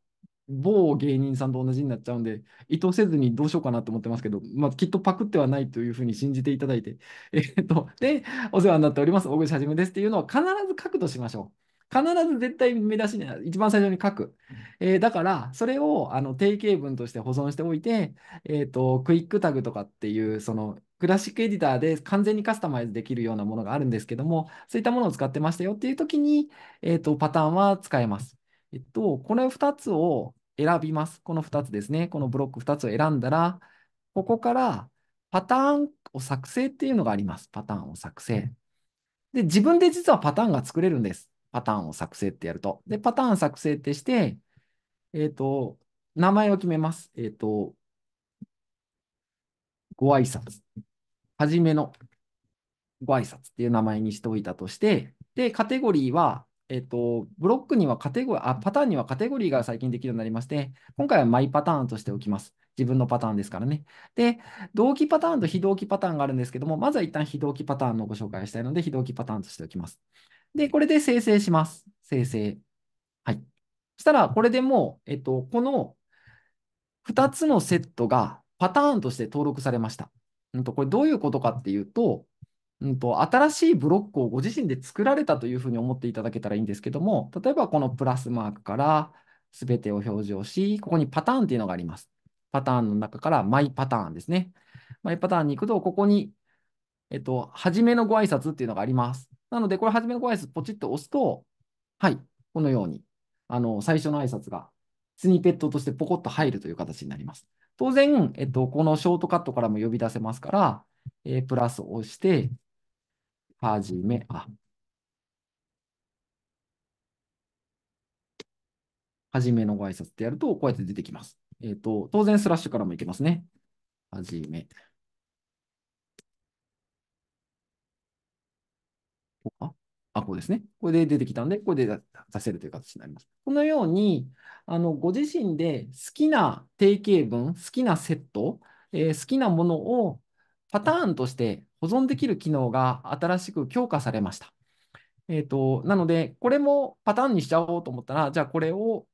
某芸人さんと同じになっちゃうんで、意図せずにどうしようかなと思ってますけど、まあ、きっとパクってはないというふうに信じていただいて、えっと、で、お世話になっております、大口はじめですっていうのは必ず書くとしましょう。必ず絶対目出しに一番最初に書く。えー、だから、それをあの定型文として保存しておいて、えーと、クイックタグとかっていう、そのクラシックエディターで完全にカスタマイズできるようなものがあるんですけども、そういったものを使ってましたよっていう時に、えーと、パターンは使えます。えっと、この2つを選びます。この2つですね。このブロック2つを選んだら、ここからパターンを作成っていうのがあります。パターンを作成。で、自分で実はパターンが作れるんです。パターンを作成ってやると。で、パターン作成ってして、えっ、ー、と、名前を決めます。えっ、ー、と、ご挨拶。はじめのご挨拶っていう名前にしておいたとして、で、カテゴリーは、えっ、と、ブロックにはカテゴリー、あ、パターンにはカテゴリーが最近できるようになりまして、今回はマイパターンとしておきます。自分のパターンですからね。で、同期パターンと非同期パターンがあるんですけども、まずは一旦非同期パターンのご紹介したいので、非同期パターンとしておきます。で、これで生成します。生成。はい。そしたら、これでもう、えっと、この2つのセットがパターンとして登録されました。うんと、これどういうことかっていうと、うんと、新しいブロックをご自身で作られたというふうに思っていただけたらいいんですけども、例えばこのプラスマークから全てを表示をし、ここにパターンっていうのがあります。パターンの中からマイパターンですね。マイパターンに行くと、ここに、えっと、初めのご挨拶っていうのがあります。なので、これ、初めのご挨拶ポチッと押すと、はい、このように、あの、最初の挨拶が、スニペットとしてポコッと入るという形になります。当然、えっと、このショートカットからも呼び出せますから、え、プラスを押して、はじめ、あ、はじめのご挨拶ってやると、こうやって出てきます。えっ、と、当然スラッシュからもいけますね。はじめ。あ、あ、こうですね。これで出てきたんで、これで出せるという形になります。このように、あのご自身で好きな定型文、好きなセット、えー、好きなものをパターンとして保存できる機能が新しく強化されました。えーと、なので、これもパターンにしちゃおうと思ったら、じゃあこれを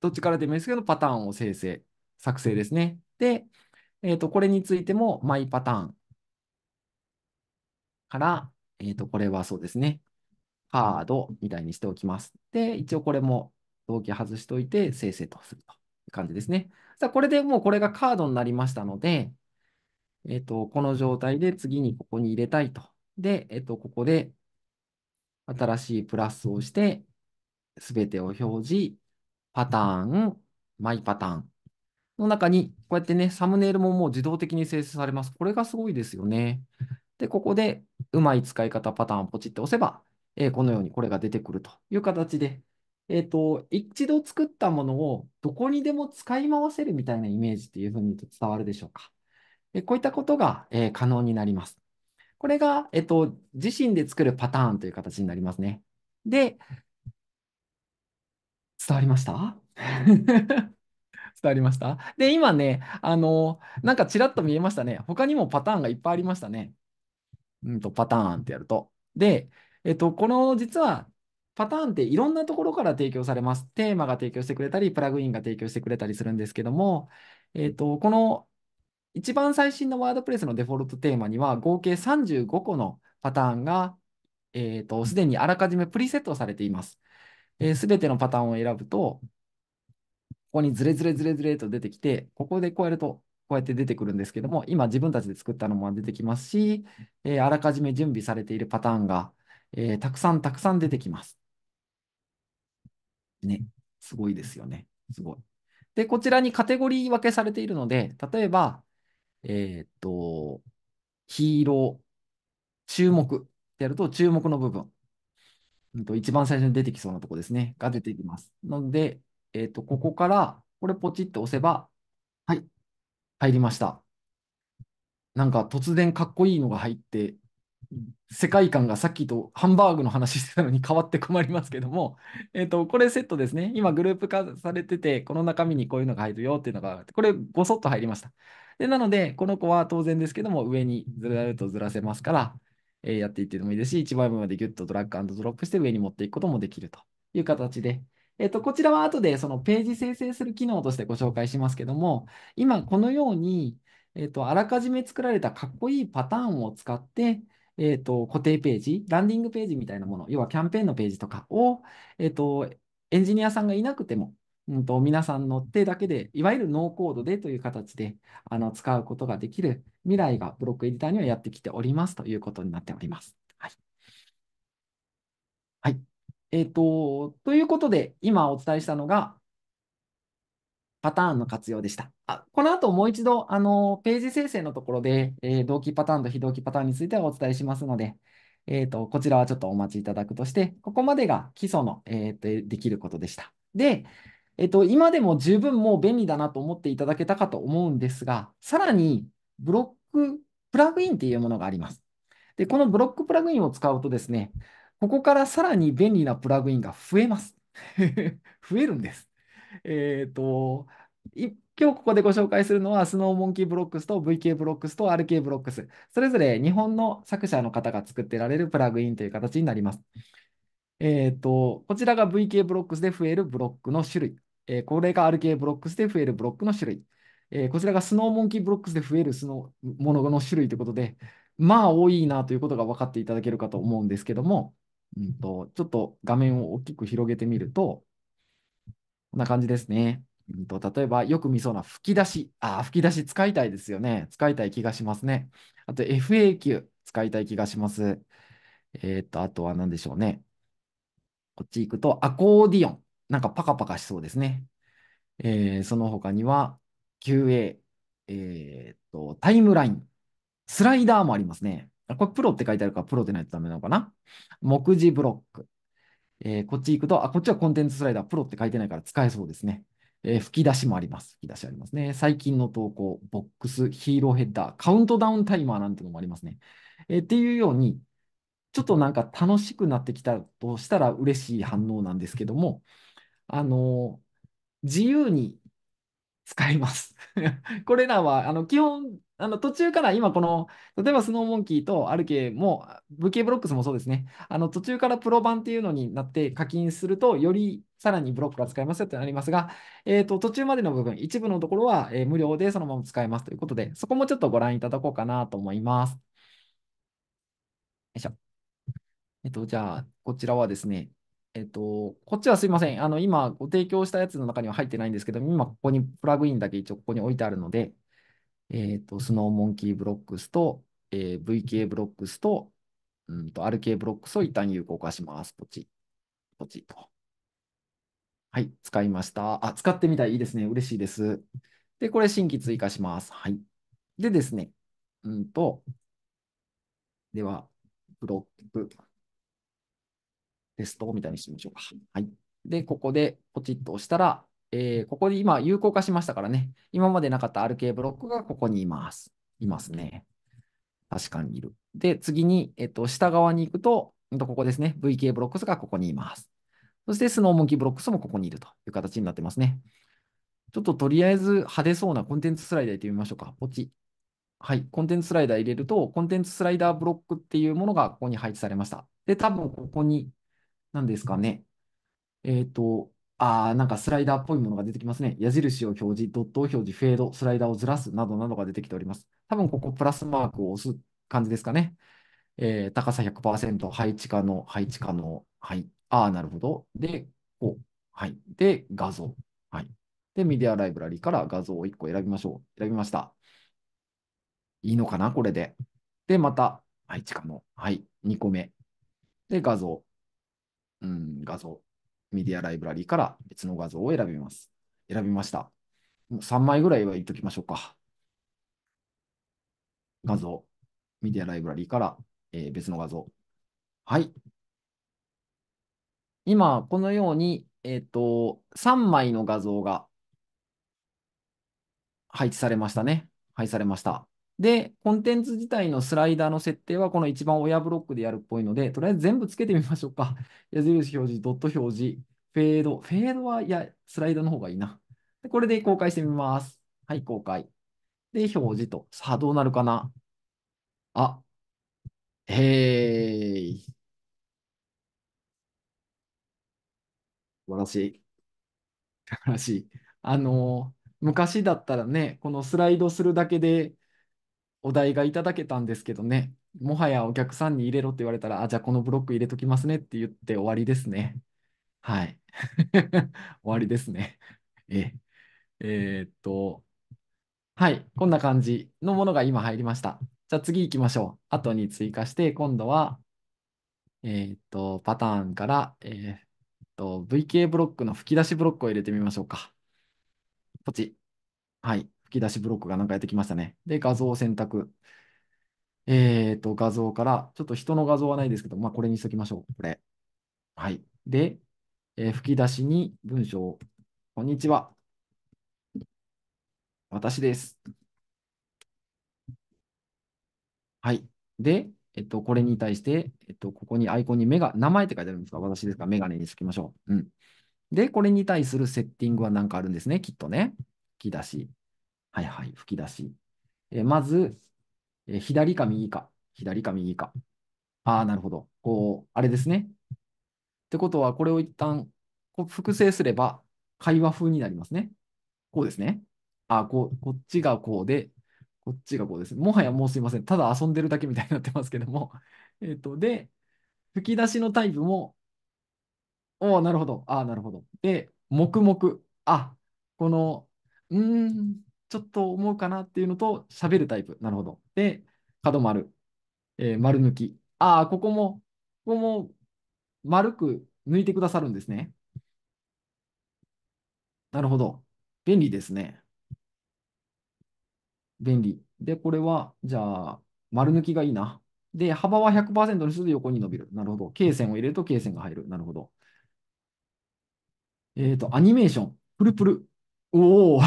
どっちからでもいいですけど、パターンを生成、作成ですね。で、えーと、これについてもマイパターンからえっ、ー、と、これはそうですね。カードみたいにしておきます。で、一応これも同期外しておいて生成とするという感じですね。さあ、これでもうこれがカードになりましたので、えっ、ー、と、この状態で次にここに入れたいと。で、えっと、ここで新しいプラスをして、すべてを表示、パターン、マイパターンの中に、こうやってね、サムネイルももう自動的に生成されます。これがすごいですよね。で、ここで、うまい使い方パターンをポチッと押せば、えー、このようにこれが出てくるという形で、えっ、ー、と、一度作ったものをどこにでも使い回せるみたいなイメージっていうふうに伝わるでしょうか。えこういったことが、えー、可能になります。これが、えっと、自身で作るパターンという形になりますね。で、伝わりました？伝わりました？で、今ね、あの、なんかちらっと見えましたね。他にもパターンがいっぱいありましたね。うんと、パターンってやると。で、えっと、この実はパターンっていろんなところから提供されます。テーマが提供してくれたり、プラグインが提供してくれたりするんですけども、えっと、この一番最新のワードプレスのデフォルトテーマには合計35個のパターンが、えっと、すでにあらかじめプリセットされています。す、えー、べ、てのパターンを選ぶと、ここにズレズレズレズレと出てきて、ここでこうやると、こうやって出てくるんですけども、今自分たちで作ったのも出てきますし、えー、あらかじめ準備されているパターンが、えー、たくさんたくさん出てきます。ね、すごいですよね。すごい。で、こちらにカテゴリー分けされているので、例えば、えー、っと、ヒーロー、注目ってやると、注目の部分。うんと、一番最初に出てきそうなとこですね。が出てきます。ので、えー、っと、ここから、これポチッと押せば、入りました。なんか突然かっこいいのが入って、世界観がさっきとハンバーグの話してたのに変わって困りますけども、えっ、ー、と、これセットですね。今グループ化されてて、この中身にこういうのが入るよっていうのが、これごそっと入りました。でなので、この子は当然ですけども、上にずらるとずらせますから、えー、やっていってもいいですし、一番上までギュッとドラッグドロップして上に持っていくこともできるという形で、えっ、と、こちらは後でそのページ生成する機能としてご紹介しますけども、今このように、えっ、と、あらかじめ作られたかっこいいパターンを使って、えっ、と、固定ページ、ランディングページみたいなもの、要はキャンペーンのページとかを、えっ、と、エンジニアさんがいなくても、うんと、皆さんの手だけで、いわゆるノーコードでという形であの使うことができる未来がブロックエディターにはやってきておりますということになっております。はい。はい。えっ、と、ということで、今お伝えしたのが、パターンの活用でした。あこの後もう一度、あの、ページ生成のところで、えー、同期パターンと非同期パターンについてはお伝えしますので、えっ、ー、と、こちらはちょっとお待ちいただくとして、ここまでが基礎の、えっ、ー、と、できることでした。で、えっと、今でも十分もう便利だなと思っていただけたかと思うんですが、さらにブロックプラグインっていうものがあります。で、このブロックプラグインを使うとですね、ここからさらに便利なプラグインが増えます。増えるんです。えっ、と、今日ここでご紹介するのは、スノーモンキーブロックスと VK ブロックスと RK ブロックス。それぞれ日本の作者の方が作ってられるプラグインという形になります。えっ、と、こちらが VK ブロックスで増えるブロックの種類。えー、これが RK ブロックスで増えるブロックの種類。えー、こちらがスノーモンキーブロックスで増えるスノものの種類ということで、まあ多いなということが分かっていただけるかと思うんですけども、うんと、ちょっと画面を大きく広げてみると、こんな感じですね。うんと、例えばよく見そうな吹き出し。ああ、吹き出し使いたいですよね。使いたい気がしますね。あと FAQ 使いたい気がします。えっ、ー、と、あとは何でしょうね。こっち行くとアコーディオン。なんかパカパカしそうですね。えー、その他には QA、えー、っと、タイムライン、スライダーもありますね。これプロって書いてあるからプロでないとダメなのかな？目次ブロック。えー、こっち行くと、あ、こっちはコンテンツスライダー、プロって書いてないから使えそうですね。えー、吹き出しもあります。吹き出しありますね。最近の投稿、ボックス、ヒーローヘッダー、カウントダウンタイマーなんてのもありますね。えー、っていうように、ちょっとなんか楽しくなってきたとしたら嬉しい反応なんですけども、あの、自由に使います。これらは、あの、基本、あの、途中から今この、例えばスノーモンキーとアルケも、VK ブロックスもそうですね。あの、途中からプロ版っていうのになって課金すると、よりさらにブロックが使えますよってなりますが、え、ー、と、途中までの部分、一部のところは、え、無料でそのまま使えますということで、そこもちょっとご覧いただこうかなと思います。よいしょ。えっと、じゃあ、こちらはですね、えっと、こっちはすいません。あの、今、ご提供したやつの中には入ってないんですけど、今、ここにプラグインだけ一応ここに置いてあるので、えっと、スノーモンキーブロックスと、えー、VK ブロックスと、うんと、RK ブロックスを一旦有効化します。ポチ、ポチと。はい、使いました。あ、使ってみたい。いいですね。嬉しいです。で、これ新規追加します。はい。でですね、うんと、では、ブロック、テストみたいにしてみましょうか。はい。で、ここでポチッと押したら、えーここで今有効化しましたからね、今までなかった RK ブロックがここにいます。いますね。確かにいる。で、次に、えっと、下側に行くと、ここですね。VK ブロックスがここにいます。そして、スノーモンキーブロックスもここにいるという形になってますね。ちょっととりあえず派手そうなコンテンツスライダーやってみましょうか。ポチ。はい。コンテンツスライダー入れると、コンテンツスライダーブロックっていうものがここに配置されました。で、多分ここに、何ですかね。えっと、あーなんかスライダーっぽいものが出てきますね。矢印を表示、ドットを表示、フェード、スライダーをずらすなどなどが出てきております。多分ここプラスマークを押す感じですかね。えー高さ100%、配置可能、配置可能。はい。ああ、なるほど。で、こう。はい。で、画像。はい。で、メディアライブラリから画像を1個選びましょう。選びました。いいのかなこれで。で、また、配置可能。はい。2個目。で、画像。うん、画像。メディアライブラリから別の画像を選びます。選びました。3枚ぐらいは言っときましょうか。画像。メディアライブラリから、えー別の画像。はい。今、このように、えっと、3枚の画像が配置されましたね。配置されました。で、コンテンツ自体のスライダーの設定はこの一番親ブロックでやるっぽいので、とりあえず全部つけてみましょうか。矢印表示、ドット表示、フェード。フェードは、いや、スライダーの方がいいな。でこれで公開してみます。はい、公開。で、表示と。さあ、どうなるかなあ、へーい。素晴らしい。素晴らしい。あのー昔だったらね、このスライドするだけでお題がいただけたんですけどね、もはやお客さんに入れろって言われたら、あ、じゃあこのブロック入れときますねって言って終わりですね。はい。終わりですね。え、えーっと、はい、こんな感じのものが今入りました。じゃあ次行きましょう。後に追加して、今度は、えーっと、パターンから、えーっと、VK ブロックの吹き出しブロックを入れてみましょうか。ポチ。はい。吹き出しブロックがなんかやってきましたね。で、画像を選択。えーと、画像から、ちょっと人の画像はないですけど、まあ、これにしときましょう。これ。はい。で、えー吹き出しに文章を。こんにちは。私です。はい。で、えっと、これに対して、えっと、ここにアイコンにメガ、名前って書いてあるんですか？私ですか？メガネにしときましょう。うん。で、これに対するセッティングは何かあるんですね、きっとね。吹き出し。はいはい、吹き出し。えまず、え左か右か。左か右か。ああ、なるほど。こう、あれですね。ってことは、これを一旦こう複製すれば、会話風になりますね。こうですね。あーこう、こっちがこうで、こっちがこうです。もはやもうすいません。ただ遊んでるだけみたいになってますけども。えっと、で、吹き出しのタイプも、おお、なるほど。ああ、なるほど。で、黙々。あ、この、うーん、ちょっと思うかなっていうのと、喋るタイプ。なるほど。で、角丸。えー丸抜き。ああ、ここも、ここも丸く抜いてくださるんですね。なるほど。便利ですね。便利。で、これは、じゃあ、丸抜きがいいな。で、幅は100%にすると横に伸びる。なるほど。罫線を入れると罫線が入る。なるほど。えっと、アニメーション。プルプル。おお。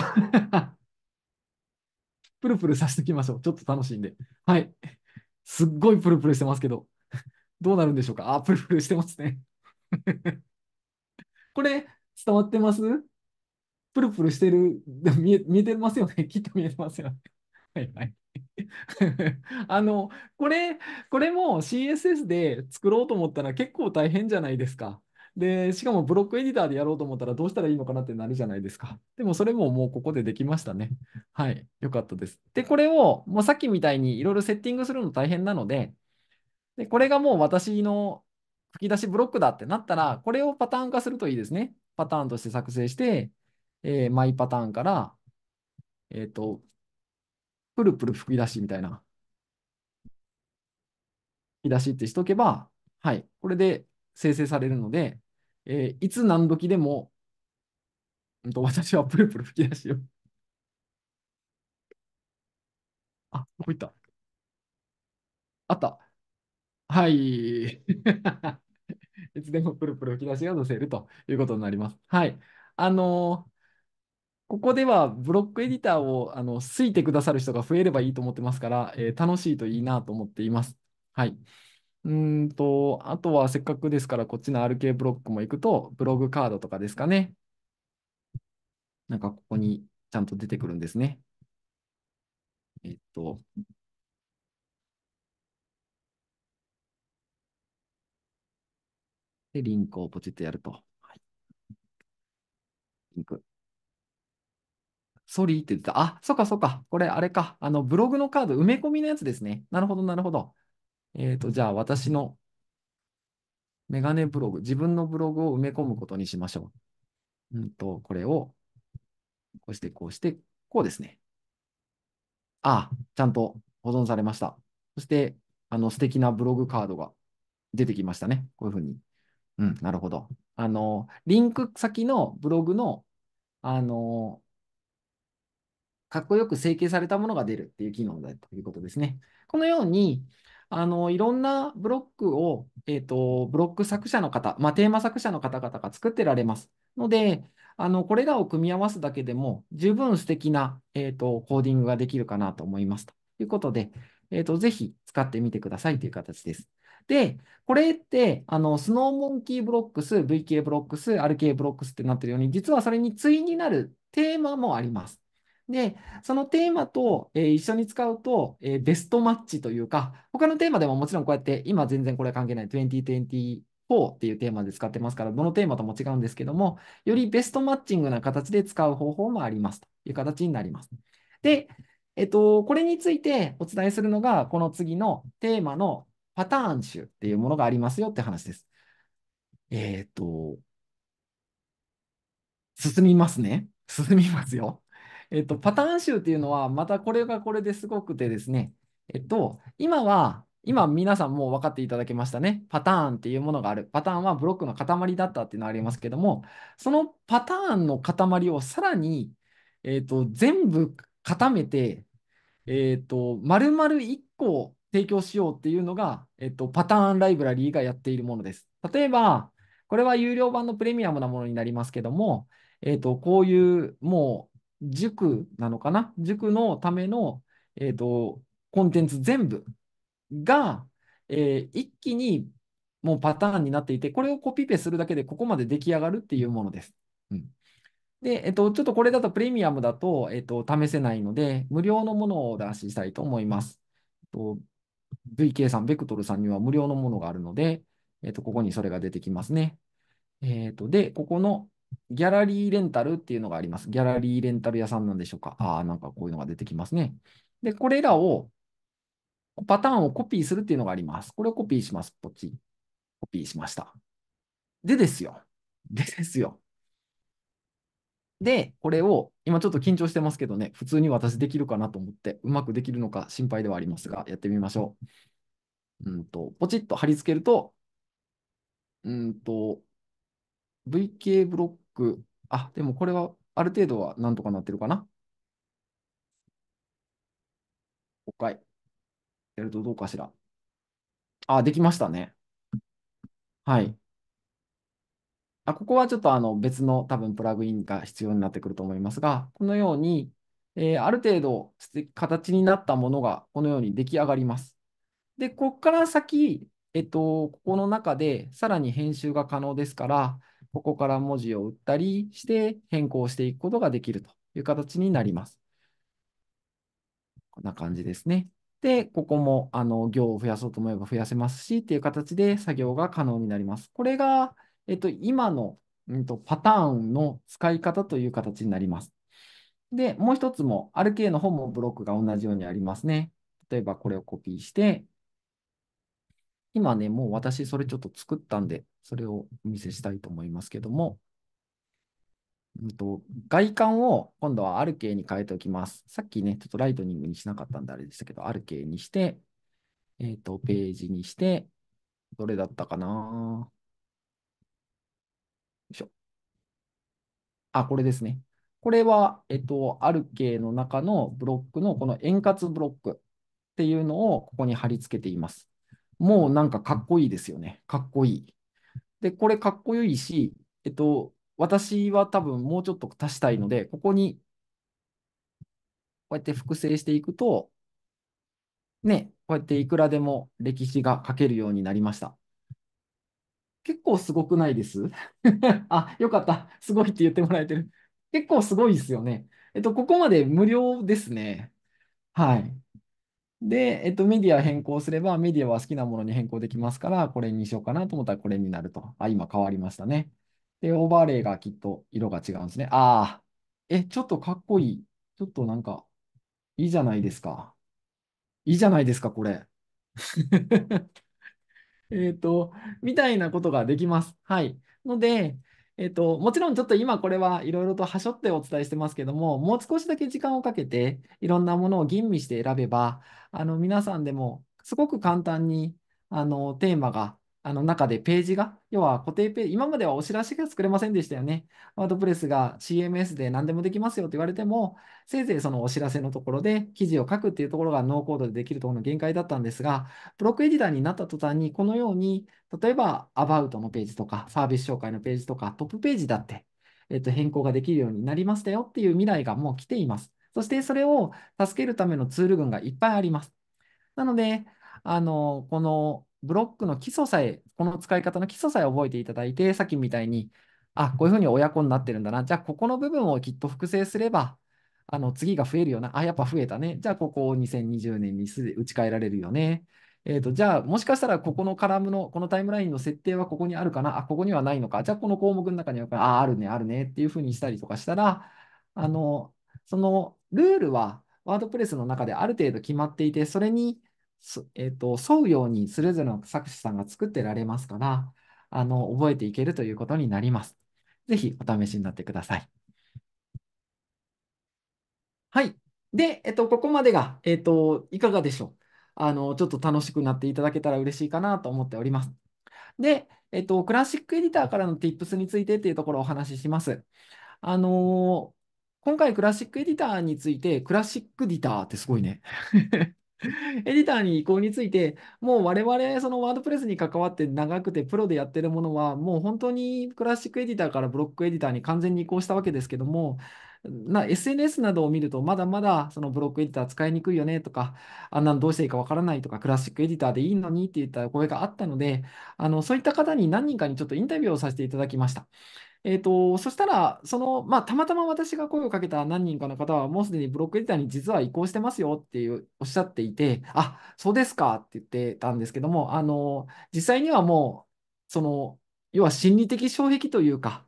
プルプルさせておきましょう。ちょっと楽しいんで。はい。すっごいプルプルしてますけど。どうなるんでしょうか？あ、プルプルしてますね。これ、伝わってます？プルプルしてる、見え、見えてますよね？きっと見えてますよね。はいはい。あの、これ、これも CSS で作ろうと思ったら結構大変じゃないですか。で、しかもブロックエディターでやろうと思ったらどうしたらいいのかなってなるじゃないですか。でもそれももうここでできましたね。はい。よかったです。で、これをもうさっきみたいにいろいろセッティングするの大変なので、で、これがもう私の吹き出しブロックだってなったら、これをパターン化するといいですね。パターンとして作成して、えーマイパターンから、えっと、プルプル吹き出しみたいな。吹き出しってしとけば、はい、これで生成されるので、えーいつ何時でも、うんと、私はプルプル吹き出しを。あ、どこ行ったあった。はい。いつでもプルプル吹き出しが出せるということになります。はい。あのーここではブロックエディターをあの好いてくださる人が増えればいいと思ってますから、えー楽しいといいなと思っています。はい。うんと、あとはせっかくですから、こっちの RK ブロックも行くと、ブログカードとかですかね。なんかここにちゃんと出てくるんですね。えっと、で、リンクをポチッとやると。はい、リンク。ソリーって言ってた。あ、そっかそっか。これ、あれか。あの、ブログのカード、埋め込みのやつですね。なるほど、なるほど。えっと、じゃあ、私のメガネブログ、自分のブログを埋め込むことにしましょう。うんと、これを、こうして、こうして、こうですね。あ、ちゃんと保存されました。そして、あの、素敵なブログカードが出てきましたね。こういうふうに。うん、なるほど。あの、リンク先のブログの、あの、かっこよく整形されたものが出るっていう機能だということですね。このように、あの、いろんなブロックを、えっと、ブロック作者の方、まあ、テーマ作者の方々が作ってられます。ので、あの、これらを組み合わすだけでも、十分素敵な、えっと、コーディングができるかなと思います。ということで、えっと、ぜひ使ってみてくださいという形です。で、これって、あの、スノーモンキーブロックス、VK ブロックス、RK ブロックスってなってるように、実はそれに対になるテーマもあります。で、そのテーマと、えー一緒に使うと、えーベストマッチというか、他のテーマでももちろんこうやって、今全然これ関係ない2024っていうテーマで使ってますから、どのテーマとも違うんですけども、よりベストマッチングな形で使う方法もありますという形になります。で、えっと、これについてお伝えするのが、この次のテーマのパターン集っていうものがありますよって話です。えっと、進みますね。進みますよ。えっと、パターン集っていうのは、またこれがこれですごくてですね、えっと、今は、今皆さんもう分かっていただけましたね。パターンっていうものがある。パターンはブロックの塊だったっていうのがありますけども、そのパターンの塊をさらに、えっと、全部固めて、えっと、丸々1個提供しようっていうのが、えっと、パターンライブラリーがやっているものです。例えば、これは有料版のプレミアムなものになりますけども、えっと、こういうもう塾なのかな？塾のための、えっと、コンテンツ全部が、えー一気にもうパターンになっていて、これをコピペするだけでここまで出来上がるっていうものです。うんで、えっと、ちょっとこれだとプレミアムだと、えっと、試せないので、無料のものをお出ししたいと思います。えっと VK さん、ベクトルさんには無料のものがあるので、えっと、ここにそれが出てきますね。えっと、で、ここのギャラリーレンタルっていうのがあります。ギャラリーレンタル屋さんなんでしょうか。ああ、なんかこういうのが出てきますね。で、これらを、パターンをコピーするっていうのがあります。これをコピーします。ポチ。コピーしました。でですよ。でですよ。で、これを、今ちょっと緊張してますけどね、普通に私できるかなと思って、うまくできるのか心配ではありますが、やってみましょう。うんと、ポチッと貼り付けると、うんと、VK ブロック、あ、でもこれはある程度はなんとかなってるかな ?5 回。やるとどうかしら。あ、できましたね。はい。あ、ここはちょっとあの別の多分プラグインが必要になってくると思いますが、このように、えーある程度形になったものがこのように出来上がります。で、ここから先、えっと、ここの中でさらに編集が可能ですから、ここから文字を打ったりして変更していくことができるという形になります。こんな感じですね。で、ここもあの行を増やそうと思えば増やせますしっていう形で作業が可能になります。これが、えっと、今の、うんと、パターンの使い方という形になります。で、もう一つも RK の方もブロックが同じようにありますね。例えばこれをコピーして、今ね、もう私それちょっと作ったんで、それをお見せしたいと思いますけども、うんと、外観を今度は RK に変えておきます。さっきね、ちょっとライトニングにしなかったんであれでしたけど、RK にして、えっと、ページにして、どれだったかなよいしょ。あ、これですね。これは、えっと、ある系の中のブロックのこの円滑ブロックっていうのをここに貼り付けています。もうなんかかっこいいですよね。かっこいい。で、これかっこいいし、えっと、私は多分もうちょっと足したいので、ここにこうやって複製していくと、ね、こうやっていくらでも歴史が書けるようになりました。結構すごくないです？あ、よかった。すごいって言ってもらえてる。結構すごいですよね。えっと、ここまで無料ですね。はい。で、えっと、メディア変更すれば、メディアは好きなものに変更できますから、これにしようかなと思ったらこれになると。あ、今変わりましたね。で、オーバーレイがきっと色が違うんですね。ああ、え、ちょっとかっこいい。ちょっとなんか、いいじゃないですか。いいじゃないですか、これ。えっと、みたいなことができます。はい。ので、えっと、もちろんちょっと今これはいろいろとはしょってお伝えしてますけども、もう少しだけ時間をかけていろんなものを吟味して選べば、あの皆さんでもすごく簡単にあのテーマがあの中でページが、要は固定ページ、今まではお知らせが作れませんでしたよね。ワードプレスが CMS で何でもできますよって言われても、せいぜいそのお知らせのところで記事を書くっていうところがノーコードでできるところの限界だったんですが、ブロックエディターになった途端に、このように、例えば About のページとか、サービス紹介のページとか、トップページだって、えっと、変更ができるようになりましたよっていう未来がもう来ています。そしてそれを助けるためのツール群がいっぱいあります。なので、あの、このブロックの基礎さえ、この使い方の基礎さえ覚えていただいて、さっきみたいに、あ、こういうふうに親子になってるんだな。じゃあ、ここの部分をきっと複製すれば、あの次が増えるよな。あ、やっぱ増えたね。じゃあ、ここを2020年にすで打ち替えられるよね。えっ、ー、と、じゃあ、もしかしたら、ここのカラムの、このタイムラインの設定はここにあるかな。あ、ここにはないのか。じゃあ、この項目の中にはあ、あるね、あるねっていうふうにしたりとかしたら、あの、そのルールは、ワードプレスの中である程度決まっていて、それにえーと、沿うようにそれぞれの作詞さんが作ってられますから、あの覚えていけるということになります。ぜひお試しになってください。はい。で、えっと、ここまでが、えっと、いかがでしょう？あの、ちょっと楽しくなっていただけたら嬉しいかなと思っております。で、えっと、クラシックエディターからの Tips についてっていうところをお話しします。あの今回クラシックエディターについて、クラシックディターってすごいね。エディターに移行について、もう我々、そのワードプレスに関わって長くてプロでやってるものは、もう本当にクラシックエディターからブロックエディターに完全に移行したわけですけども、な SNS などを見ると、まだまだそのブロックエディター使いにくいよねとか、あんなのどうしていいかわからないとか、クラシックエディターでいいのにって言った声があったので、あのそういった方に何人かにちょっとインタビューをさせていただきました。えっ、ー、と、そしたら、その、まあ、たまたま私が声をかけた何人かの方は、もうすでにブロックエディターに実は移行してますよっていうおっしゃっていて、あ、そうですかって言ってたんですけども、あの、実際にはもう、その、要は心理的障壁というか、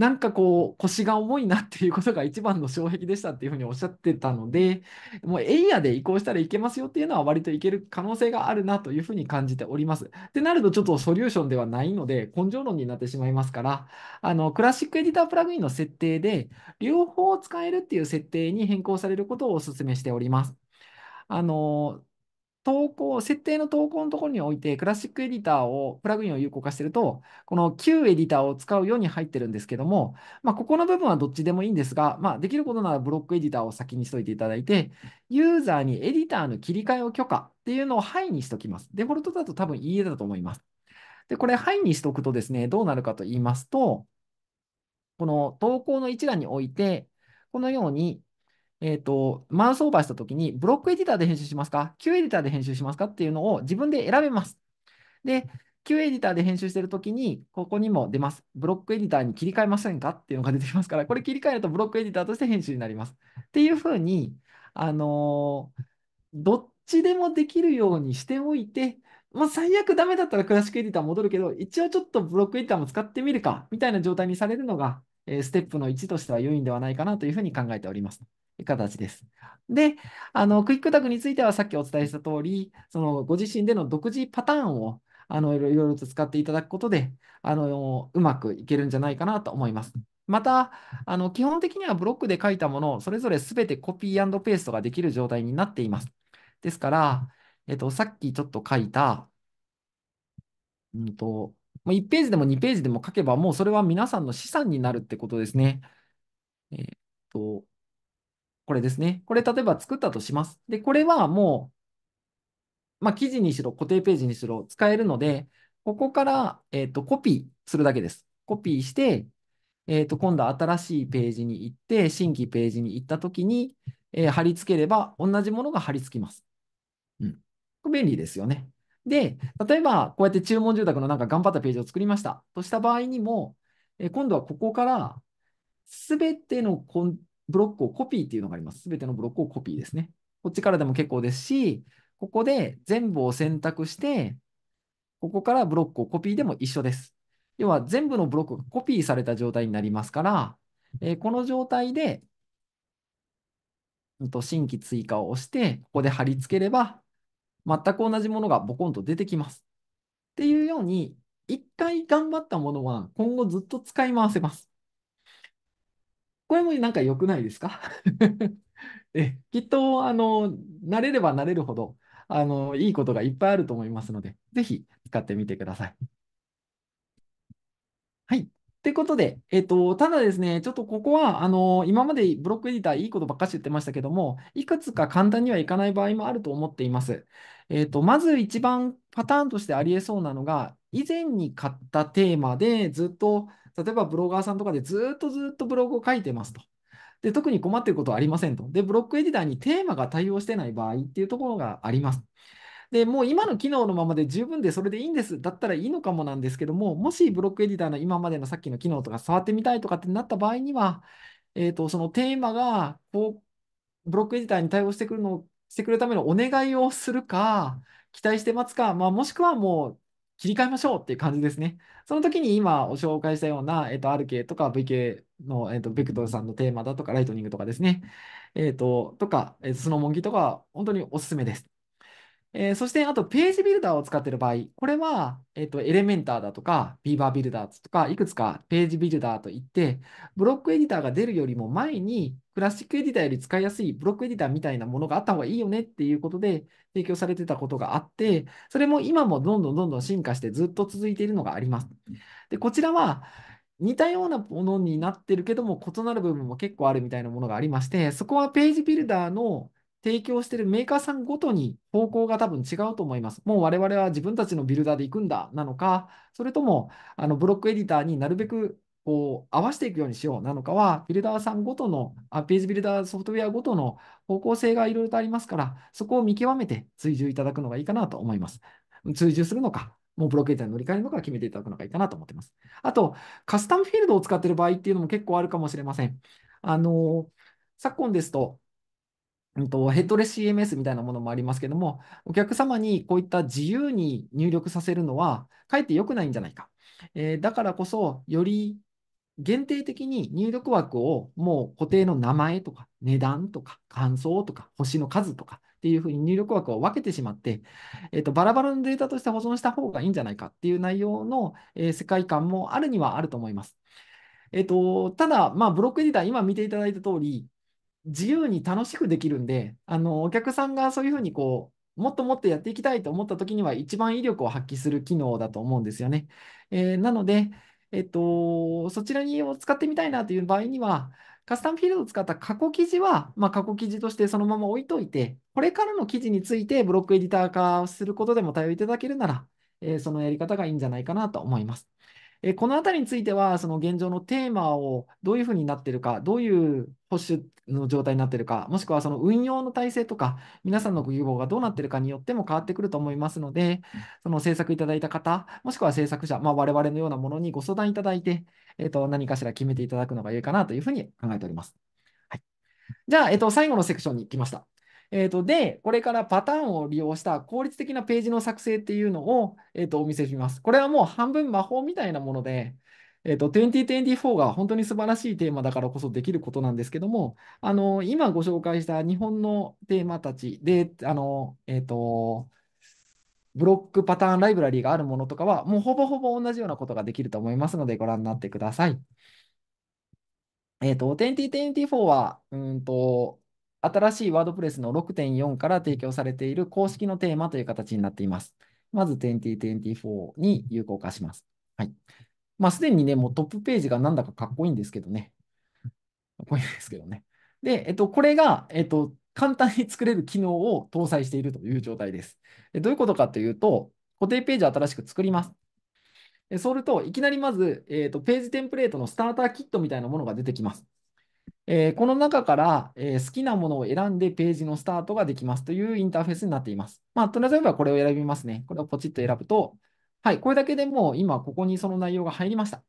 なんかこう腰が重いなっていうことが一番の障壁でしたっていうふうにおっしゃってたので、もうエイヤで移行したらいけますよっていうのは割といける可能性があるなというふうに感じております。ってなるとちょっとソリューションではないので根性論になってしまいますから、あのクラシックエディタープラグインの設定で両方使えるっていう設定に変更されることをお勧めしております。あの投稿、設定の投稿のところにおいて、クラシックエディターを、プラグインを有効化してると、この旧エディターを使うように入ってるんですけども、まあ、ここの部分はどっちでもいいんですが、まあ、できることならブロックエディターを先にしといていただいて、ユーザーにエディターの切り替えを許可っていうのをハイにしときます。デフォルトだと多分いいえだと思います。で、これハイにしとくとですね、どうなるかと言いますと、この投稿の一覧において、このように、えっ、ー、と、マウスオーバーしたときに、ブロックエディターで編集しますか ?Q エディターで編集しますか？っていうのを自分で選べます。で、Q エディターで編集してるときに、ここにも出ます。ブロックエディターに切り替えませんか？っていうのが出てきますから、これ切り替えるとブロックエディターとして編集になります。っていうふうに、あのー、どっちでもできるようにしておいて、まあ、最悪ダメだったらクラシックエディター戻るけど、一応ちょっとブロックエディターも使ってみるか、みたいな状態にされるのが、えステップの1としては良いんではないかなというふうに考えております。形です。で、あのクイックタグについてはさっきお伝えした通り、そのご自身での独自パターンをあのいろいろと使っていただくことで、あのうまくいけるんじゃないかなと思います。また、あの基本的にはブロックで書いたものをそれぞれ全てコピーペーストができる状態になっています。ですから、えっと、さっきちょっと書いた、うんと、まあ1ページでも2ページでも書けば、もうそれは皆さんの資産になるってことですね。えっと、これですね。これ、例えば作ったとします。で、これはもう、まあ、記事にしろ、固定ページにしろ、使えるので、ここから、えっと、コピーするだけです。コピーして、えっと、今度は新しいページに行って、新規ページに行ったときに、えー貼り付ければ、同じものが貼り付きます。うん。便利ですよね。で、例えば、こうやって注文住宅のなんか頑張ったページを作りましたとした場合にも、え今度はここから、すべてのコンブロックをコピーっていうのがあります。すべてのブロックをコピーですね。こっちからでも結構ですし、ここで全部を選択して、ここからブロックをコピーでも一緒です。要は全部のブロックがコピーされた状態になりますから、えーこの状態で、うんと新規追加を押して、ここで貼り付ければ、全く同じものがボコンと出てきます。っていうように、一回頑張ったものは今後ずっと使い回せます。これもなんか良くないですか？えきっと、あの、慣れれば慣れるほど、あの、いいことがいっぱいあると思いますので、ぜひ使ってみてください。はい。ということで、えっと、ただですね、ちょっとここは、あの、今までブロックエディターいいことばっかし言ってましたけども、いくつか簡単にはいかない場合もあると思っています。えっと、まず一番パターンとしてありえそうなのが、以前に買ったテーマでずっと、例えばブロガーさんとかでずっとずっとブログを書いてますと。で、特に困っていることはありませんと。で、ブロックエディターにテーマが対応してない場合っていうところがあります。で、もう今の機能のままで十分でそれでいいんです。だったらいいのかもなんですけども、もしブロックエディターの今までのさっきの機能とか触ってみたいとかってなった場合には、えっと、そのテーマが、こう、ブロックエディターに対応してくるの、してくれるためのお願いをするか、期待して待つか、まあ、もしくはもう切り替えましょうっていう感じですね。その時に今お紹介したような、えっと、RK とか VK の、えっと、ベクトルさんのテーマだとか、ライトニングとかですね。えっと、とか、えっと、スノモンキとか、本当におすすめです。えーそして、あと、ページビルダーを使っている場合、これは、えっと、エレメンターだとか、ビーバービルダーとか、いくつかページビルダーといって、ブロックエディターが出るよりも前に、クラシックエディターより使いやすいブロックエディターみたいなものがあった方がいいよねっていうことで提供されてたことがあって、それも今もどんどんどんどん進化してずっと続いているのがあります。で、こちらは、似たようなものになってるけども、異なる部分も結構あるみたいなものがありまして、そこはページビルダーの提供しているメーカーさんごとに方向が多分違うと思います。もう我々は自分たちのビルダーで行くんだなのか、それともあのブロックエディターになるべくこう合わせていくようにしようなのかは、ビルダーさんごとの、あページビルダーソフトウェアごとの方向性がいろいろとありますから、そこを見極めて追従いただくのがいいかなと思います。追従するのか、もうブロックエディターに乗り換えるのか決めていただくのがいいかなと思っています。あと、カスタムフィールドを使っている場合っていうのも結構あるかもしれません。あの、昨今ですと、うんと、ヘッドレス CMS みたいなものもありますけども、お客様にこういった自由に入力させるのは、かえって良くないんじゃないか。えーだからこそ、より限定的に入力枠をもう固定の名前とか値段とか感想とか星の数とかっていうふうに入力枠を分けてしまって、えーと、バラバラのデータとして保存した方がいいんじゃないかっていう内容の、えー世界観もあるにはあると思います。えっと、ただ、まあ、ブロックエディター、今見ていただいた通り、自由に楽しくできるんで、あの、お客さんがそういうふうにこう、もっともっとやっていきたいと思った時には一番威力を発揮する機能だと思うんですよね。えーなので、えっと、そちらにを使ってみたいなという場合には、カスタムフィールドを使った過去記事は、まあ、過去記事としてそのまま置いといて、これからの記事についてブロックエディター化をすることでも対応いただけるなら、えーそのやり方がいいんじゃないかなと思います。えーこのあたりについては、その現状のテーマをどういうふうになっているか、どういう保守の状態になっているか、もしくはその運用の体制とか、皆さんのご希望がどうなっているかによっても変わってくると思いますので、その制作いただいた方、もしくは制作者、まあ、我々のようなものにご相談いただいて、えーと、何かしら決めていただくのがいいかなというふうに考えております。はい、じゃあ、えーと、最後のセクションに来ました。えーと、で、これからパターンを利用した効率的なページの作成っていうのを、えーと、お見せします。これはもう半分魔法みたいなもので、えっと、2024が本当に素晴らしいテーマだからこそできることなんですけども、あの、今ご紹介した日本のテーマたちで、あの、えっと、ブロックパターンライブラリーがあるものとかは、もうほぼほぼ同じようなことができると思いますので、ご覧になってください。えっと、2024は、うんと、新しいワードプレスの6.4から提供されている公式のテーマという形になっています。まず2024に有効化します。はい。まあ、すでにね、もうトップページがなんだかかっこいいんですけどね。かっこいいんですけどね。で、えっと、これが、えっと、簡単に作れる機能を搭載しているという状態です。でどういうことかというと、固定ページを新しく作ります。そうすると、いきなりまず、えーと、ページテンプレートのスターターキットみたいなものが出てきます。えー、この中から、えー、好きなものを選んでページのスタートができますというインターフェースになっています。まあ、とりあえずはこれを選びますね。これをポチッと選ぶと、はい、これだけでもう今ここにその内容が入りました。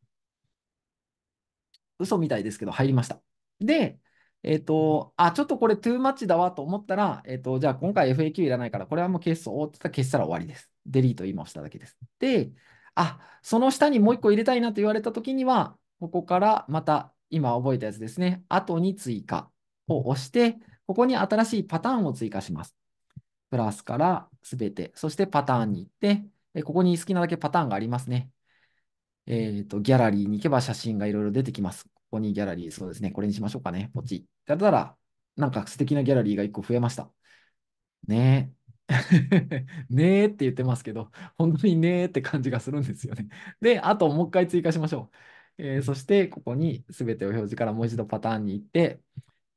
嘘みたいですけど入りました。で、えっ、ー、と、あ、ちょっとこれトゥーマッチだわと思ったら、えっ、ー、と、じゃあ今回 FAQ いらないから、これはもう消そうって言ったら消したら終わりです。デリート今押しただけです。で、あ、その下にもう一個入れたいなと言われたときには、ここからまた今覚えたやつですね。後に追加を押して、ここに新しいパターンを追加します。プラスからすべて、そしてパターンに行って、ここに好きなだけパターンがありますね。えっ、ー、と、ギャラリーに行けば写真がいろいろ出てきます。ここにギャラリー、そうですね。これにしましょうかね。ポチッ。やったら、なんか素敵なギャラリーが1個増えました。ねえ ねえって言ってますけど、本当にねえって感じがするんですよね。で、あともう一回追加しましょう。えー、そして、ここに全てを表示からもう一度パターンに行って、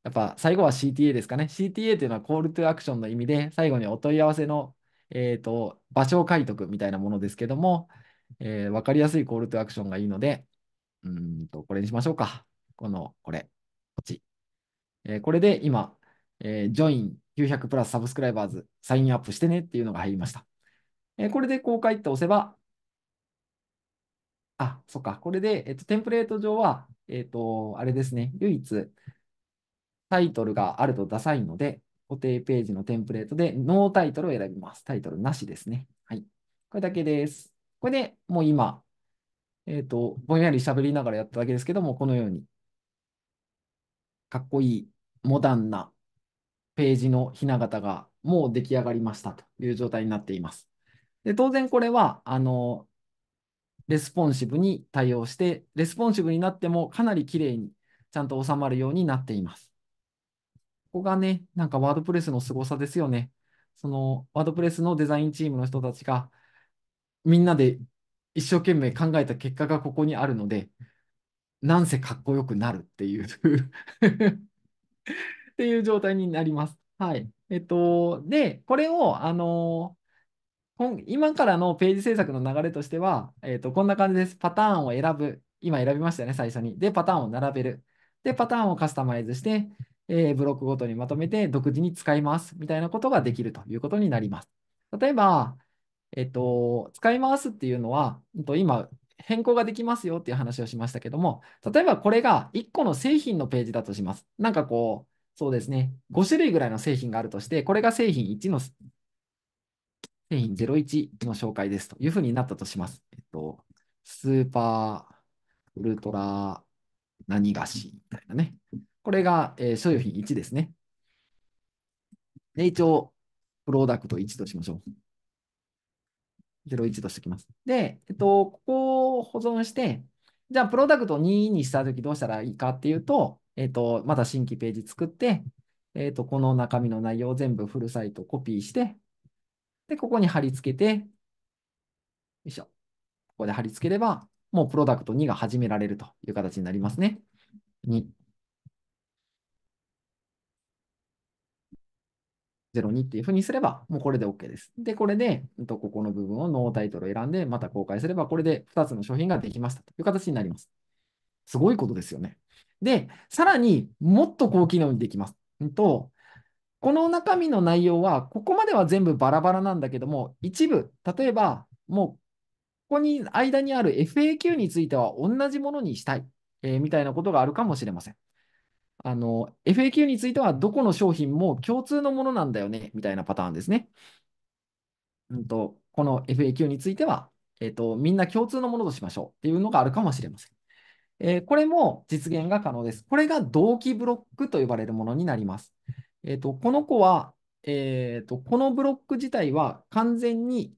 やっぱ最後は CTA ですかね。CTA というのはコールトゥアクションの意味で、最後にお問い合わせの、えーと、場所を書いとくみたいなものですけども、えー、分かりやすいコールトアクションがいいので、うんと、これにしましょうか。この、これ、こっち。えー、これで今、えー、ジョイン900プラスサブスクライバーズ、サインアップしてねっていうのが入りました。えー、これで公開って押せば、あ、そっか。これで、えっと、テンプレート上は、えっと、あれですね。唯一、タイトルがあるとダサいので、固定ページのテンプレートでノータイトルを選びます。タイトルなしですね。はい。これだけです。これでもう今、えっと、ぼんやり喋りながらやっただけですけども、このように、かっこいい、モダンなページのひな形がもう出来上がりましたという状態になっています。で当然これは、あの、レスポンシブに対応して、レスポンシブになってもかなり綺麗にちゃんと収まるようになっています。ここがね、なんかワードプレスの凄さですよね。そのワードプレスのデザインチームの人たちがみんなで一生懸命考えた結果がここにあるので、なんせかっこよくなるっていう っていう状態になります。はい。えっと、で、これを、あの今からのページ制作の流れとしては、えっと、こんな感じです。パターンを選ぶ。今選びましたよね、最初に。で、パターンを並べる。で、パターンをカスタマイズして、えー、ブロックごとにまとめて独自に使います。みたいなことができるということになります。例えば、えっと、使い回すっていうのは、今、変更ができますよっていう話をしましたけども、例えばこれが1個の製品のページだとします。なんかこう、そうですね。5種類ぐらいの製品があるとして、これが製品1の、製品01の紹介ですというふうになったとします。えっと、スーパー、ウルトラ、何菓子みたいなね。これが、えー、所有品1ですね。で、一応、プロダクト1としましょう。01としておきます。で、えっと、ここを保存して、じゃあ、プロダクト2にしたときどうしたらいいかっていうと、えっ、と、また新規ページ作って、えっ、と、この中身の内容を全部フルサイトコピーして、で、ここに貼り付けて、よいしょ。ここで貼り付ければ、もうプロダクト2が始められるという形になりますね。2。02っていうふうにすれば、もうこれで OK です。で、これで、ここの部分をノータイトルを選んで、また公開すれば、これで2つの商品ができましたという形になります。すごいことですよね。で、さらにもっと高機能にできます。と、この中身の内容は、ここまでは全部バラバラなんだけども、一部、例えば、もう、ここに間にある FAQ については同じものにしたい、えー、みたいなことがあるかもしれません。あの、FAQ についてはどこの商品も共通のものなんだよね、みたいなパターンですね。うんと、この FAQ については、えっ、と、みんな共通のものとしましょうっていうのがあるかもしれません。えー、これも実現が可能です。これが同期ブロックと呼ばれるものになります。えーと、この子は、えーと、このブロック自体は完全に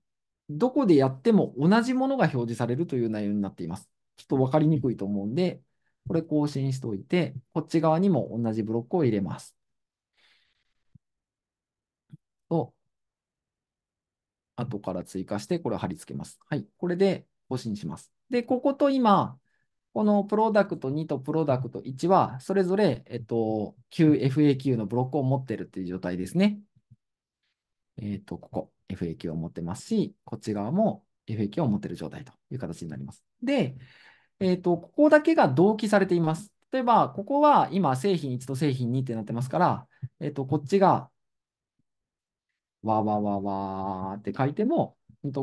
どこでやっても同じものが表示されるという内容になっています。ちょっと分かりにくいと思うんで、これ更新しておいて、こっち側にも同じブロックを入れます。と、後から追加して、これを貼り付けます。はい。これで更新します。で、ここと今、このプロダクト2とプロダクト1は、それぞれ、えっと、QFAQ のブロックを持ってるっていう状態ですね。えっと、ここ、FAQ を持ってますし、こっち側も FAQ を持ってる状態という形になります。で、えっと、ここだけが同期されています。例えば、ここは今、製品1と製品2ってなってますから、えっと、こっちが、わわわわーって書いても、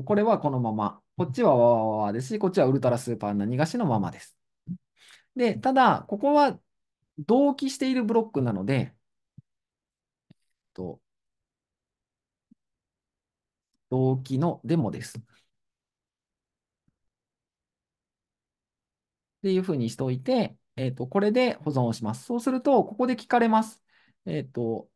これはこのまま、こっちはわわわですし、こっちはウルトラスーパー何がしのままです。で、ただ、ここは同期しているブロックなので、えっと、同期のデモです。っていうふうにしておいて、えっと、これで保存をします。そうすると、ここで聞かれます。えっと、こ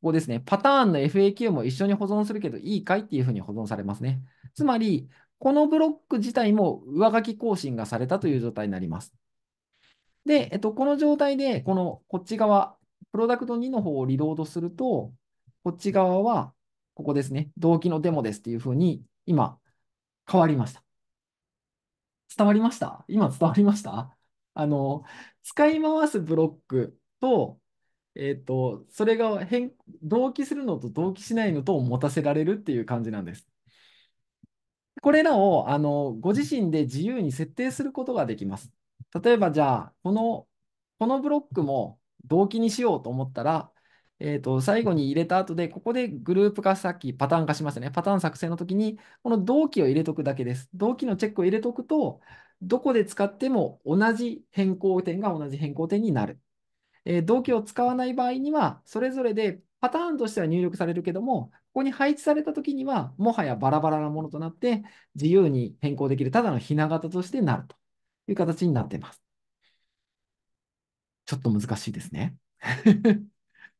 こですね。パターンの FAQ も一緒に保存するけどいいかいっていうふうに保存されますね。つまり、このブロック自体も上書き更新がされたという状態になります。で、えっと、この状態で、このこっち側、プロダクト2の方をリロードすると、こっち側は、ここですね、動機のデモですっていうふうに、今、変わりました。伝わりました？今伝わりました？あの、使い回すブロックと、えっと、それが変同期するのと同期しないのとを持たせられるっていう感じなんです。これらをあのご自身で自由に設定することができます。例えばじゃあ、この、このブロックも同期にしようと思ったら、えー、と最後に入れた後で、ここでグループ化さっきパターン化しましたね。パターン作成の時に、この同期を入れとくだけです。同期のチェックを入れとくと、どこで使っても同じ変更点が同じ変更点になる。えー、同期を使わない場合には、それぞれでパターンとしては入力されるけども、ここに配置されたときには、もはやバラバラなものとなって、自由に変更できる、ただのひな型としてなるという形になっています。ちょっと難しいですね。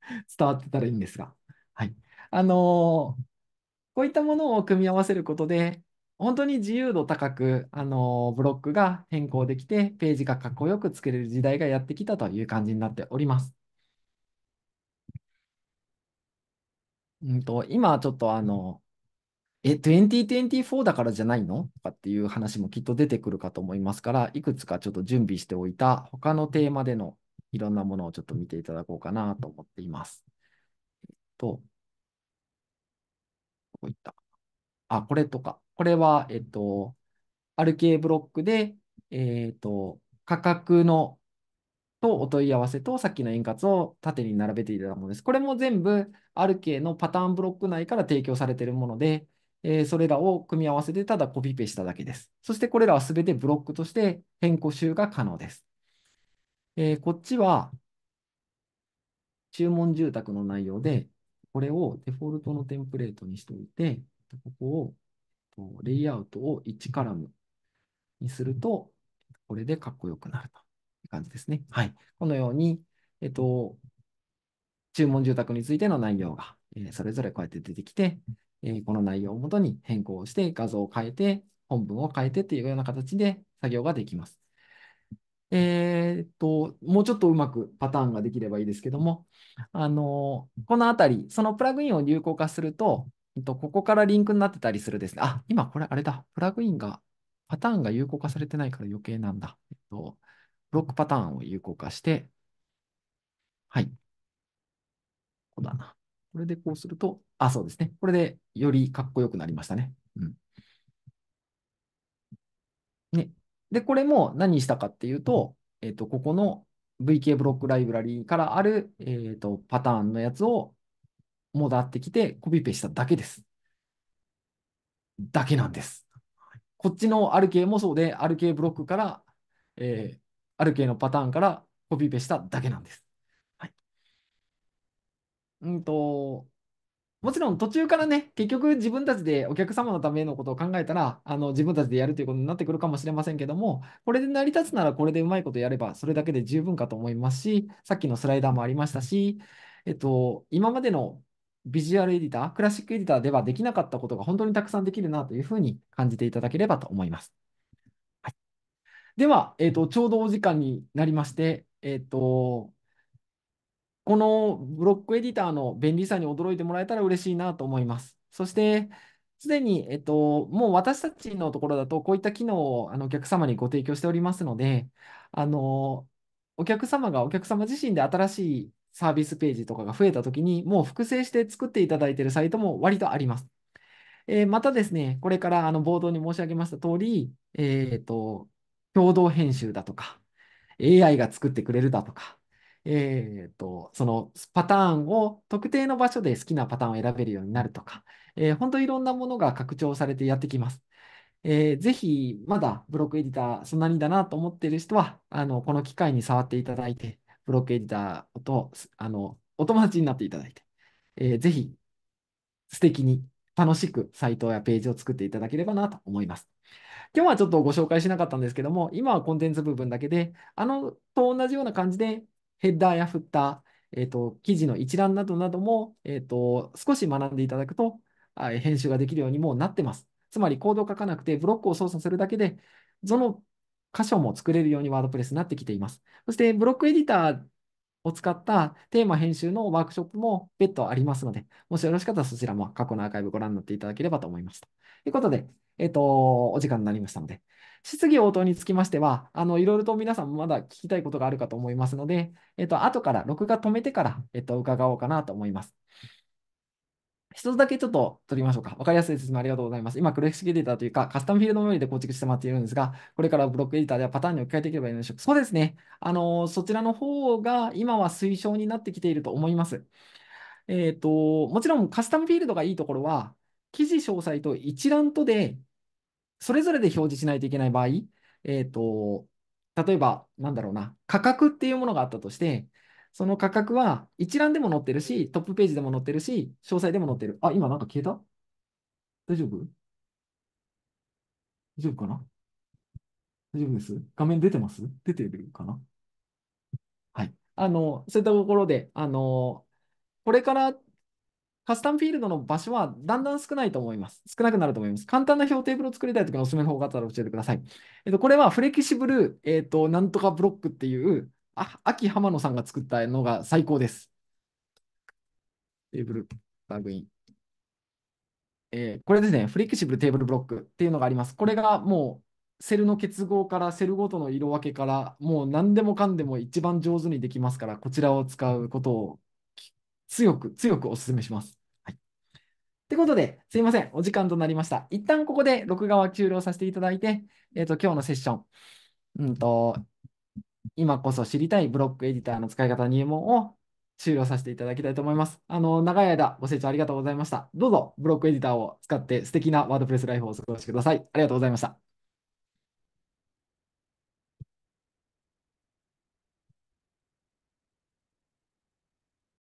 伝わってたらいいんですが。はい。あのー、こういったものを組み合わせることで、本当に自由度高く、あのー、ブロックが変更できて、ページがかっこよく作れる時代がやってきたという感じになっております。うんと、今ちょっとあの、え、2024だからじゃないの？とかっていう話もきっと出てくるかと思いますから、いくつかちょっと準備しておいた他のテーマでのいろんなものをちょっと見ていただこうかなと思っています。えっと、こういった？あ、これとか。これは、えっと、RK ブロックで、えっと、価格のとお問い合わせとさっきの円滑を縦に並べていたものです。これも全部 RK のパターンブロック内から提供されているもので、えー、それらを組み合わせてただコピペしただけです。そしてこれらはすべてブロックとして変更集が可能です。えー、こっちは注文住宅の内容で、これをデフォルトのテンプレートにしておいて、ここをレイアウトを1カラムにすると、これでかっこよくなるという。感じですね。はい。このように、えっと、注文住宅についての内容が、え、それぞれこうやって出てきて、え、この内容をもとに変更して画像を変えて、本文を変えてっていうような形で作業ができます。えー、っと、もうちょっとうまくパターンができればいいですけども、あのこのあたり、そのプラグインを有効化すると、えっと、ここからリンクになってたりするですね。あ、今これあれだ。プラグインが、パターンが有効化されてないから余計なんだ。えっと、ブロックパターンを有効化して、はい。こうだな。これでこうすると、あ、そうですね。これでよりかっこよくなりましたね。うん。ね。で、これも何したかっていうと、えっ、ー、と、ここの VK ブロックライブラリーからある、えーと、パターンのやつを戻ってきてコピペしただけです。だけなんです。こっちの RK もそうで、RK ブロックから、えー、ある系のパターンからコピペしただけなんです。はい。うんと、もちろん途中からね、結局自分たちでお客様のためのことを考えたら、あの自分たちでやるということになってくるかもしれませんけども、これで成り立つならこれでうまいことやれば、それだけで十分かと思いますし、さっきのスライダーもありましたし、えっと、今までのビジュアルエディター、クラシックエディターではできなかったことが本当にたくさんできるなというふうに感じていただければと思います。では、えーと、ちょうどお時間になりまして、えーと、このブロックエディターの便利さに驚いてもらえたら嬉しいなと思います。そして、すでに、えっと、もう私たちのところだと、こういった機能をあのお客様にご提供しておりますので、あの、お客様がお客様自身で新しいサービスページとかが増えたときに、もう複製して作っていただいているサイトも割とあります。えーまたですね、これからあの冒頭に申し上げました通り、えっと、共同編集だとか、AI が作ってくれるだとか、えっと、そのパターンを特定の場所で好きなパターンを選べるようになるとか、えー本当いろんなものが拡張されてやってきます。えーぜひ、まだブロックエディターそんなにだなと思っている人は、あの、この機会に触っていただいて、ブロックエディターと、あの、お友達になっていただいて、えーぜひ、素敵に楽しくサイトやページを作っていただければなと思います。今日はちょっとご紹介しなかったんですけども、今はコンテンツ部分だけで、あのと同じような感じで、ヘッダーやフッター、えっと、記事の一覧などなども、えっと、少し学んでいただくと、編集ができるようにもなってます。つまり、コードを書かなくて、ブロックを操作するだけで、その箇所も作れるようにワードプレスになってきています。そして、ブロックエディターを使ったテーマ編集のワークショップも別途ありますので、もしよろしかったらそちらも過去のアーカイブご覧になっていただければと思います。ということで、えっと、お時間になりましたので、質疑応答につきましては、あの、いろいろと皆さんまだ聞きたいことがあるかと思いますので、えっと、後から、録画止めてから、えっと、伺おうかなと思います。一つだけちょっと取りましょうか。わかりやすい説明ありがとうございます。今、クレシックエディターというか、カスタムフィールドメモリで構築してもらっているんですが、これからブロックエディターではパターンに置き換えていけばいいのでしょうか。そうですね。あの、そちらの方が今は推奨になってきていると思います。えっと、もちろんカスタムフィールドがいいところは、記事詳細と一覧とで、それぞれで表示しないといけない場合、えっと、例えば、なんだろうな、価格っていうものがあったとして、その価格は一覧でも載ってるし、トップページでも載ってるし、詳細でも載ってる。あ、今なんか消えた？大丈夫？大丈夫かな？大丈夫です？画面出てます？出てるかな？はい。あの、そういったところで、あの、これからカスタムフィールドの場所はだんだん少ないと思います。少なくなると思います。簡単な表テーブルを作りたいときのおすすめの方があったら教えてください。えっと、これはフレキシブル、えっと、なんとかブロックっていう、あ、秋浜野さんが作ったのが最高です。テーブル、プラグイン。えーこれですね、フレキシブルテーブルブロックっていうのがあります。これがもうセルの結合からセルごとの色分けからもう何でもかんでも一番上手にできますから、こちらを使うことを強く強くお勧めします。ってことで、すいません、お時間となりました。一旦ここで録画は終了させていただいて、えっと、今日のセッション、うんと、今こそ知りたいブロックエディターの使い方入門を終了させていただきたいと思います。あの、長い間ご清聴ありがとうございました。どうぞブロックエディターを使って素敵なワードプレスライフをお過ごしください。ありがとうございました。